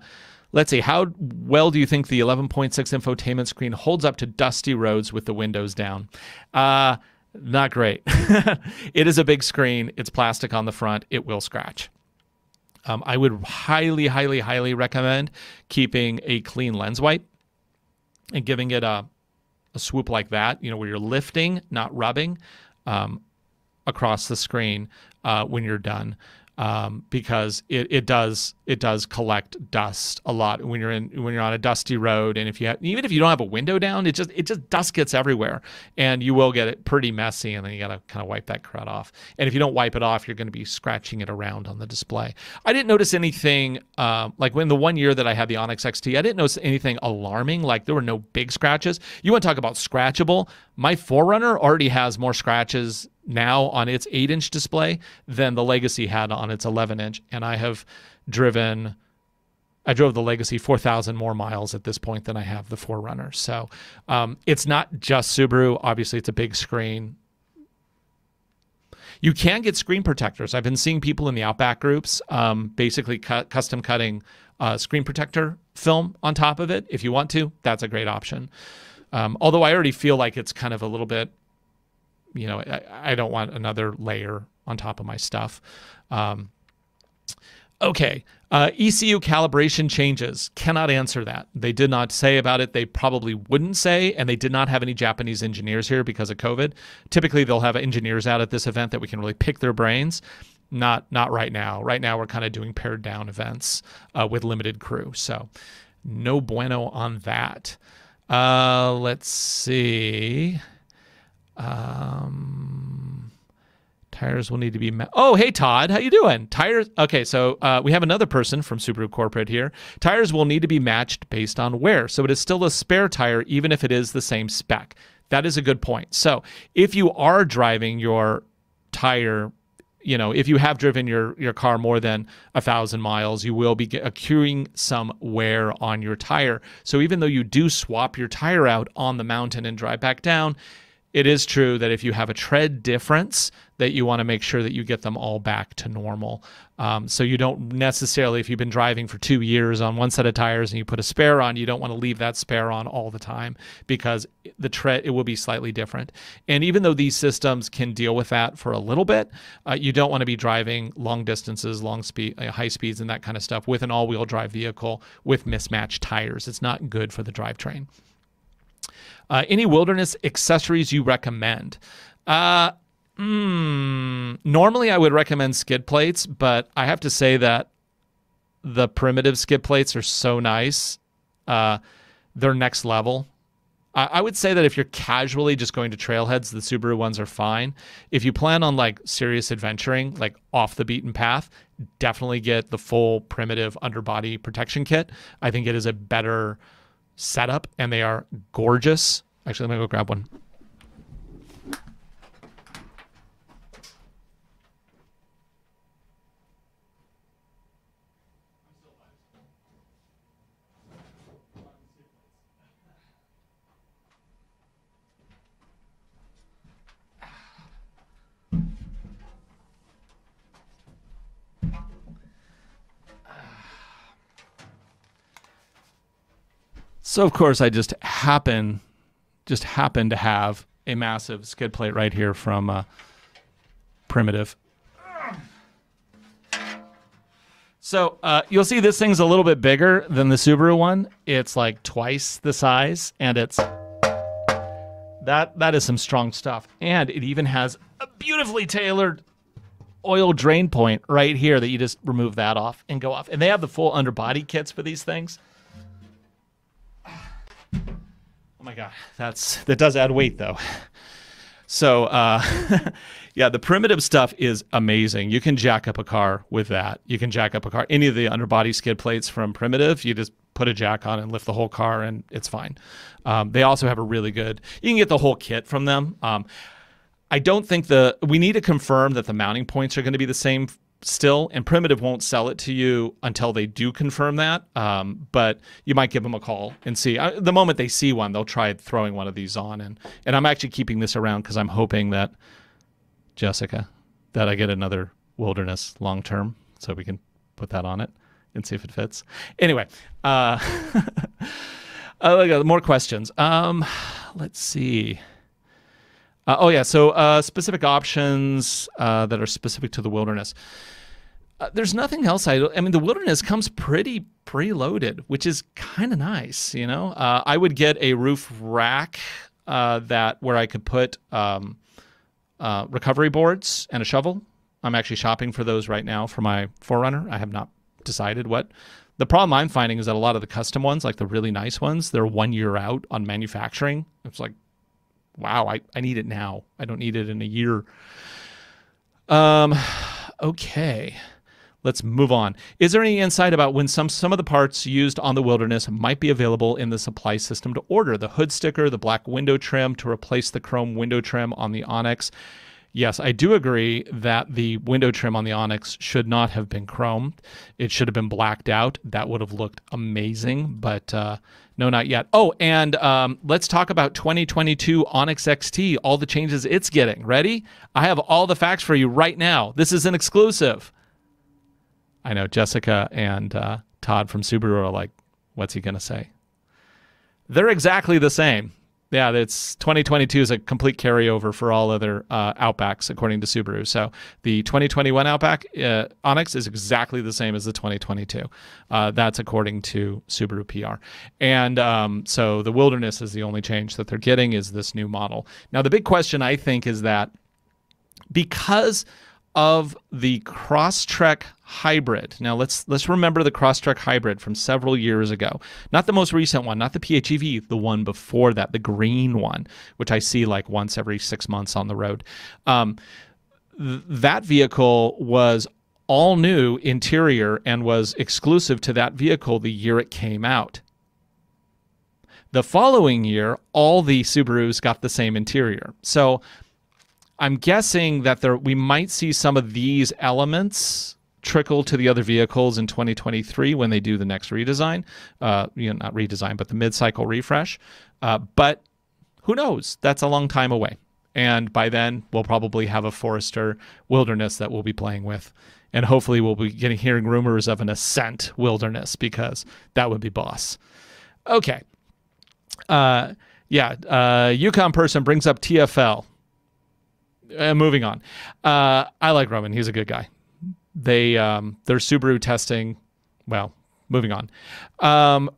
Speaker 1: let's see. How well do you think the 11.6 infotainment screen holds up to dusty roads with the windows down? Uh, not great. it is a big screen. It's plastic on the front. It will scratch. Um, I would highly, highly, highly recommend keeping a clean lens wipe and giving it a, a swoop like that, you know, where you're lifting, not rubbing um, across the screen uh, when you're done um, because it, it does it does collect dust a lot when you're in when you're on a dusty road. And if you have, even if you don't have a window down it just it just dust gets everywhere and you will get it pretty messy and then you got to kind of wipe that crud off. And if you don't wipe it off you're going to be scratching it around on the display. I didn't notice anything uh, like when the one year that I had the Onyx XT I didn't notice anything alarming like there were no big scratches. You want to talk about scratchable? My 4Runner already has more scratches now on its 8 inch display than the Legacy had on its 11 inch. And I have driven, I drove the Legacy 4,000 more miles at this point than I have the 4Runner. So um, it's not just Subaru. Obviously, it's a big screen. You can get screen protectors. I've been seeing people in the Outback groups um, basically custom cutting uh, screen protector film on top of it. If you want to, that's a great option. Um, although I already feel like it's kind of a little bit you know, I, I, don't want another layer on top of my stuff. Um, okay. Uh, ECU calibration changes. Cannot answer that. They did not say about it. They probably wouldn't say, and they did not have any Japanese engineers here because of COVID. Typically, they'll have engineers out at this event that we can really pick their brains. Not not right now. Right now, we're kind of doing pared down events uh, with limited crew. So, no bueno on that. Uh, let's see. Um, tires will need to be. Ma- oh, hey Todd, how you doing? Tires. Okay, so uh, we have another person from Subaru Corporate here. Tires will need to be matched based on wear, so it is still a spare tire even if it is the same spec. That is a good point. So if you are driving your tire you know, if you have driven your your car more than a thousand miles, you will be accruing some wear on your tire. So even though you do swap your tire out on the mountain and drive back down, it is true that if you have a tread difference, that you want to make sure that you get them all back to normal. Um, so you don't necessarily, if you've been driving for two years on one set of tires and you put a spare on, you don't want to leave that spare on all the time because the tread it will be slightly different. And even though these systems can deal with that for a little bit, uh, you don't want to be driving long distances, long speed, uh, high speeds, and that kind of stuff with an all-wheel drive vehicle with mismatched tires. It's not good for the drivetrain. Uh, any wilderness accessories you recommend? Uh, mm, normally, I would recommend skid plates, but I have to say that the primitive skid plates are so nice. Uh, they're next level. I, I would say that if you're casually just going to trailheads, the Subaru ones are fine. If you plan on like serious adventuring, like off the beaten path, definitely get the full primitive underbody protection kit. I think it is a better setup and they are gorgeous. Actually, let me go grab one. So of course I just happen just happen to have a massive skid plate right here from uh, Primitive. So uh, you'll see this thing's a little bit bigger than the Subaru one. It's like twice the size, and it's that that is some strong stuff. And it even has a beautifully tailored oil drain point right here that you just remove that off and go off. And they have the full underbody kits for these things. Oh my god, that's that does add weight though. So uh, yeah, the primitive stuff is amazing. You can jack up a car with that. You can jack up a car. Any of the underbody skid plates from primitive, you just put a jack on and lift the whole car, and it's fine. Um, they also have a really good. You can get the whole kit from them. Um, I don't think the we need to confirm that the mounting points are going to be the same still, and Primitive won't sell it to you until they do confirm that. Um, but you might give them a call and see. Uh, the moment they see one, they'll try throwing one of these on. And and I'm actually keeping this around because I'm hoping that Jessica, that I get another Wilderness long term, so we can put that on it and see if it fits. Anyway, uh, uh more questions. Um, let's see. Uh, oh yeah, so uh, specific options uh, that are specific to the wilderness. Uh, there's nothing else. I, I mean, the wilderness comes pretty preloaded, which is kind of nice. You know, uh, I would get a roof rack uh, that where I could put um, recovery boards and a shovel. I'm actually shopping for those right now for my 4Runner. I have not decided what. The problem I'm finding is that a lot of the custom ones, like the really nice ones, they're one year out on manufacturing. It's like wow, I, I need it now. I don't need it in a year. Um, okay. Let's move on. Is there any insight about when some some of the parts used on the Wilderness might be available in the supply system to order? The hood sticker, the black window trim to replace the chrome window trim on the Onyx. Yes, I do agree that the window trim on the Onyx should not have been chrome. It should have been blacked out. That would have looked amazing, but uh, no, not yet. Oh, and um, let's talk about 2022 Onyx XT, all the changes it's getting. Ready? I have all the facts for you right now. This is an exclusive. I know Jessica and uh, Todd from Subaru are like, what's he going to say? They're exactly the same yeah, it's 2022 is a complete carryover for all other uh, Outbacks according to Subaru. So the 2021 Outback uh, Onyx is exactly the same as the 2022. Uh, that's according to Subaru PR. And um, so the Wilderness is the only change that they're getting is this new model. Now the big question I think is that because of the Crosstrek hybrid. Now let's let's remember the Crosstrek hybrid from several years ago. Not the most recent one, not the PHEV, the one before that, the green one, which I see like once every six months on the road. Um, th- that vehicle was all new interior and was exclusive to that vehicle the year it came out. The following year, all the Subarus got the same interior. So I'm guessing that there we might see some of these elements trickle to the other vehicles in 2023 when they do the next redesign. Uh, you know, not redesign, but the mid-cycle refresh. Uh, but who knows? That's a long time away. And by then, we'll probably have a Forester Wilderness that we'll be playing with. And hopefully, we'll be getting hearing rumors of an Ascent Wilderness because that would be boss. Okay. Uh, yeah. Uh, Yukon person brings up TFL. Uh, moving on. Uh, I like Roman. He's a good guy. They um, their Subaru testing. Well, moving on. Um,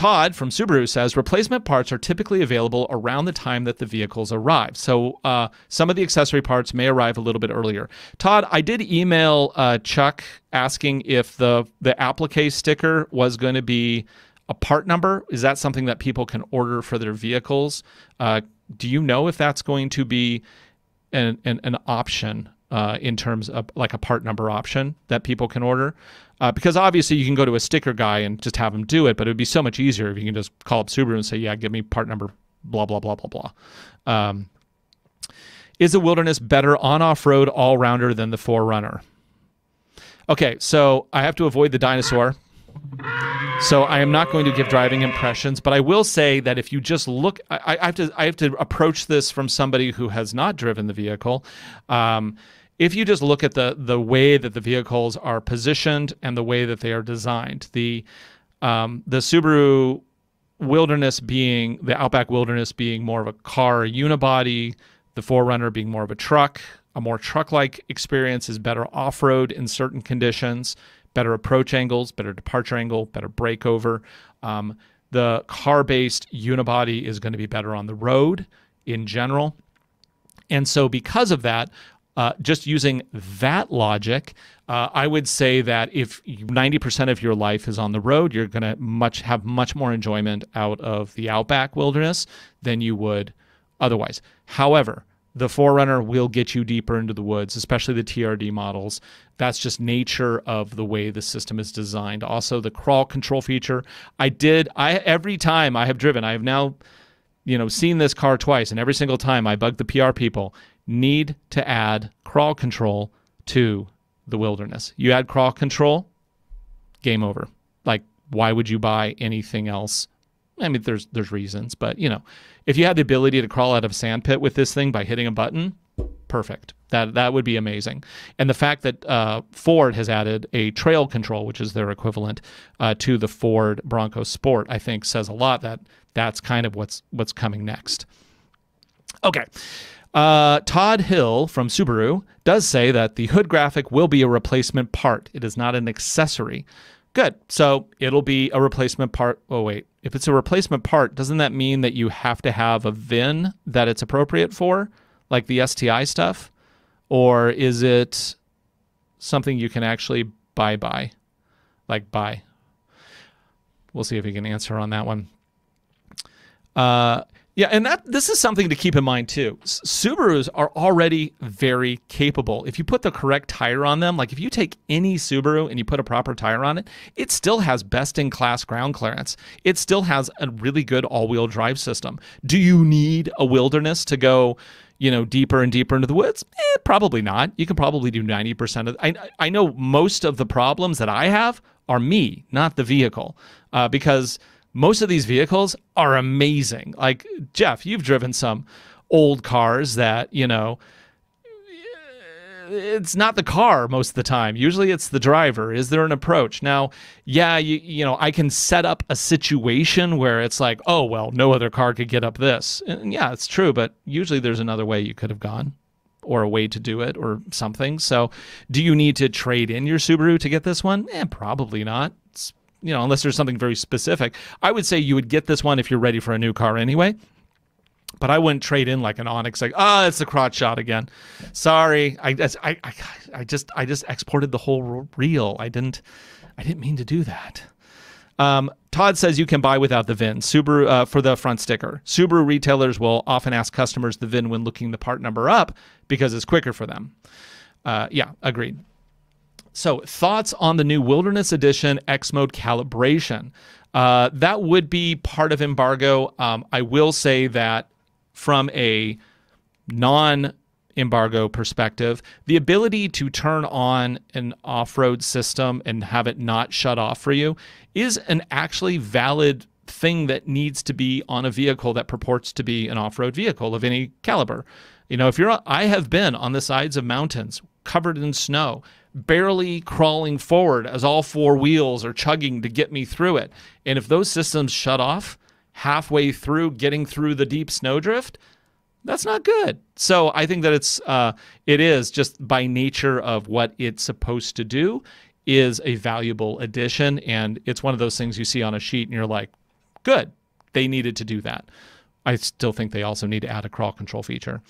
Speaker 1: Todd from Subaru says replacement parts are typically available around the time that the vehicles arrive. So uh, some of the accessory parts may arrive a little bit earlier. Todd, I did email uh, Chuck asking if the the applique sticker was going to be a part number. Is that something that people can order for their vehicles? Uh, do you know if that's going to be an, an, an option uh, in terms of like a part number option that people can order. Uh, because obviously you can go to a sticker guy and just have him do it, but it would be so much easier if you can just call up Subaru and say, yeah, give me part number, blah, blah, blah, blah, blah. Um, is the Wilderness better on off road all rounder than the 4Runner? Okay, so I have to avoid the dinosaur so I am not going to give driving impressions, but I will say that if you just look, I, I have to I have to approach this from somebody who has not driven the vehicle. Um, if you just look at the the way that the vehicles are positioned and the way that they are designed, the um, the Subaru Wilderness being the Outback Wilderness being more of a car unibody, the 4Runner being more of a truck, a more truck-like experience is better off-road in certain conditions better approach angles, better departure angle, better breakover. Um, the car based unibody is going to be better on the road in general. And so, because of that, uh, just using that logic, uh, I would say that if 90% of your life is on the road, you're going to much have much more enjoyment out of the outback wilderness than you would otherwise. However, the 4Runner will get you deeper into the woods, especially the TRD models. That's just nature of the way the system is designed. Also, the crawl control feature. I did. I every time I have driven, I have now, you know, seen this car twice, and every single time I bug the PR people need to add crawl control to the wilderness. You add crawl control, game over. Like, why would you buy anything else? I mean, there's there's reasons, but you know, if you had the ability to crawl out of a sand pit with this thing by hitting a button, perfect. That that would be amazing. And the fact that uh, Ford has added a trail control, which is their equivalent uh, to the Ford Bronco Sport, I think says a lot. That that's kind of what's what's coming next. Okay. Uh, Todd Hill from Subaru does say that the hood graphic will be a replacement part. It is not an accessory. Good. So it'll be a replacement part. Oh, wait. If it's a replacement part, doesn't that mean that you have to have a VIN that it's appropriate for, like the STI stuff? Or is it something you can actually buy by? Like buy? We'll see if he can answer on that one. Uh, yeah, and that this is something to keep in mind too. Subarus are already very capable. If you put the correct tire on them, like if you take any Subaru and you put a proper tire on it, it still has best in class ground clearance. It still has a really good all-wheel drive system. Do you need a wilderness to go, you know, deeper and deeper into the woods? Eh, probably not. You can probably do 90% of I I know most of the problems that I have are me, not the vehicle. Uh, because most of these vehicles are amazing. Like Jeff, you've driven some old cars that, you know, it's not the car most of the time. Usually it's the driver. Is there an approach? Now, yeah, you you know, I can set up a situation where it's like, "Oh, well, no other car could get up this." And yeah, it's true, but usually there's another way you could have gone or a way to do it or something. So, do you need to trade in your Subaru to get this one? Eh, probably not. It's you know, unless there's something very specific. I would say you would get this one if you're ready for a new car anyway. But I wouldn't trade in like an Onyx, like, ah, oh, it's a crotch shot again. Sorry, I, I, I, I just, I just exported the whole reel. I didn't, I didn't mean to do that. Um, Todd says you can buy without the VIN. Subaru uh, for the front sticker. Subaru retailers will often ask customers the VIN when looking the part number up because it's quicker for them. Uh, yeah, agreed. So, thoughts on the new Wilderness Edition X Mode calibration? Uh, that would be part of embargo. Um, I will say that from a non embargo perspective, the ability to turn on an off road system and have it not shut off for you is an actually valid thing that needs to be on a vehicle that purports to be an off road vehicle of any caliber. You know, if you're, I have been on the sides of mountains covered in snow barely crawling forward as all four wheels are chugging to get me through it. And if those systems shut off halfway through getting through the deep snowdrift, that's not good. So I think that it's uh, it is just by nature of what it's supposed to do is a valuable addition, and it's one of those things you see on a sheet and you're like, good, they needed to do that. I still think they also need to add a crawl control feature.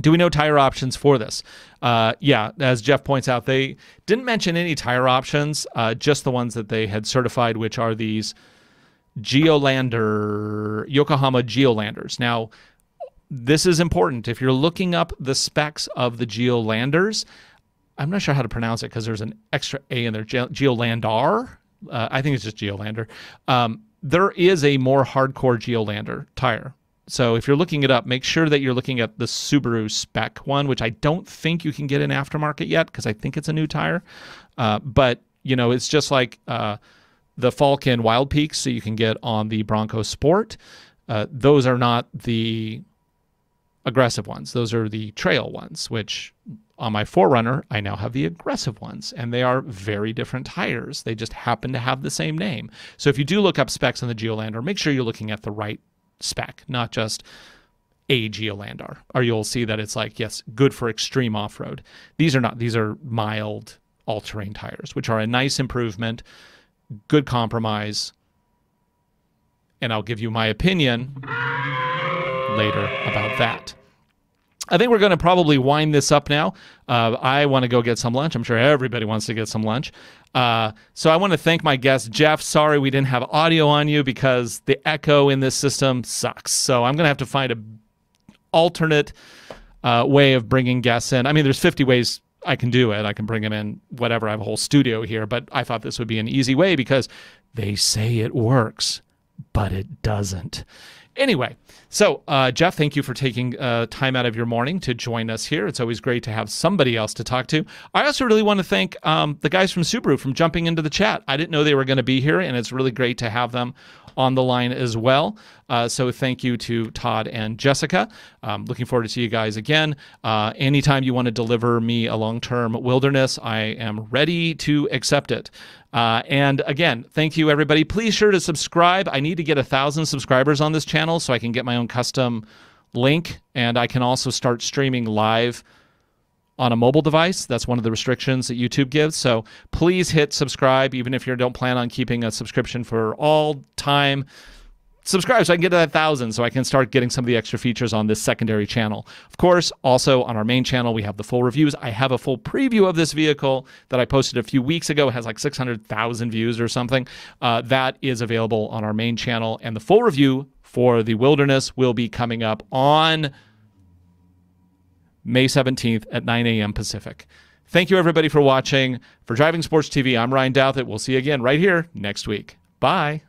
Speaker 1: Do we know tire options for this? Uh, yeah, as Jeff points out, they didn't mention any tire options, uh, just the ones that they had certified, which are these Geolander, Yokohama Geolanders. Now, this is important. If you're looking up the specs of the Geolanders, I'm not sure how to pronounce it because there's an extra A in there, Ge- Geolandar. Uh, I think it's just Geolander. Um, there is a more hardcore Geolander tire. So if you're looking it up, make sure that you're looking at the Subaru spec one, which I don't think you can get in aftermarket yet because I think it's a new tire. Uh, but you know, it's just like uh, the Falken Wild Peaks, so you can get on the Bronco Sport. Uh, those are not the aggressive ones; those are the trail ones. Which on my 4Runner, I now have the aggressive ones, and they are very different tires. They just happen to have the same name. So if you do look up specs on the Geolander, make sure you're looking at the right spec, not just a Geolandar. Or you'll see that it's like, yes, good for extreme off road. These are not, these are mild all terrain tires, which are a nice improvement, good compromise. And I'll give you my opinion later about that. I think we're going to probably wind this up now. Uh, I want to go get some lunch. I'm sure everybody wants to get some lunch. Uh, so I want to thank my guest, Jeff. Sorry we didn't have audio on you because the echo in this system sucks. So I'm going to have to find a alternate uh, way of bringing guests in. I mean, there's 50 ways I can do it. I can bring them in, whatever. I have a whole studio here, but I thought this would be an easy way because they say it works, but it doesn't. Anyway, so uh, Jeff, thank you for taking uh, time out of your morning to join us here. It's always great to have somebody else to talk to. I also really want to thank um, the guys from Subaru from jumping into the chat. I didn't know they were going to be here, and it's really great to have them on the line as well. Uh, so thank you to Todd and Jessica. Um, looking forward to see you guys again. Uh, anytime you want to deliver me a long term wilderness, I am ready to accept it. Uh, and again, thank you everybody. Please sure to subscribe. I need to get a thousand subscribers on this channel so I can get my own custom link, and I can also start streaming live on a mobile device. That's one of the restrictions that YouTube gives. So please hit subscribe, even if you don't plan on keeping a subscription for all time. Subscribe so I can get to that thousand so I can start getting some of the extra features on this secondary channel. Of course, also on our main channel, we have the full reviews. I have a full preview of this vehicle that I posted a few weeks ago. It has like 600,000 views or something. Uh, that is available on our main channel. And the full review for the Wilderness will be coming up on May 17th at 9 a.m. Pacific. Thank you, everybody, for watching. For Driving Sports TV, I'm Ryan Douthit. We'll see you again right here next week. Bye.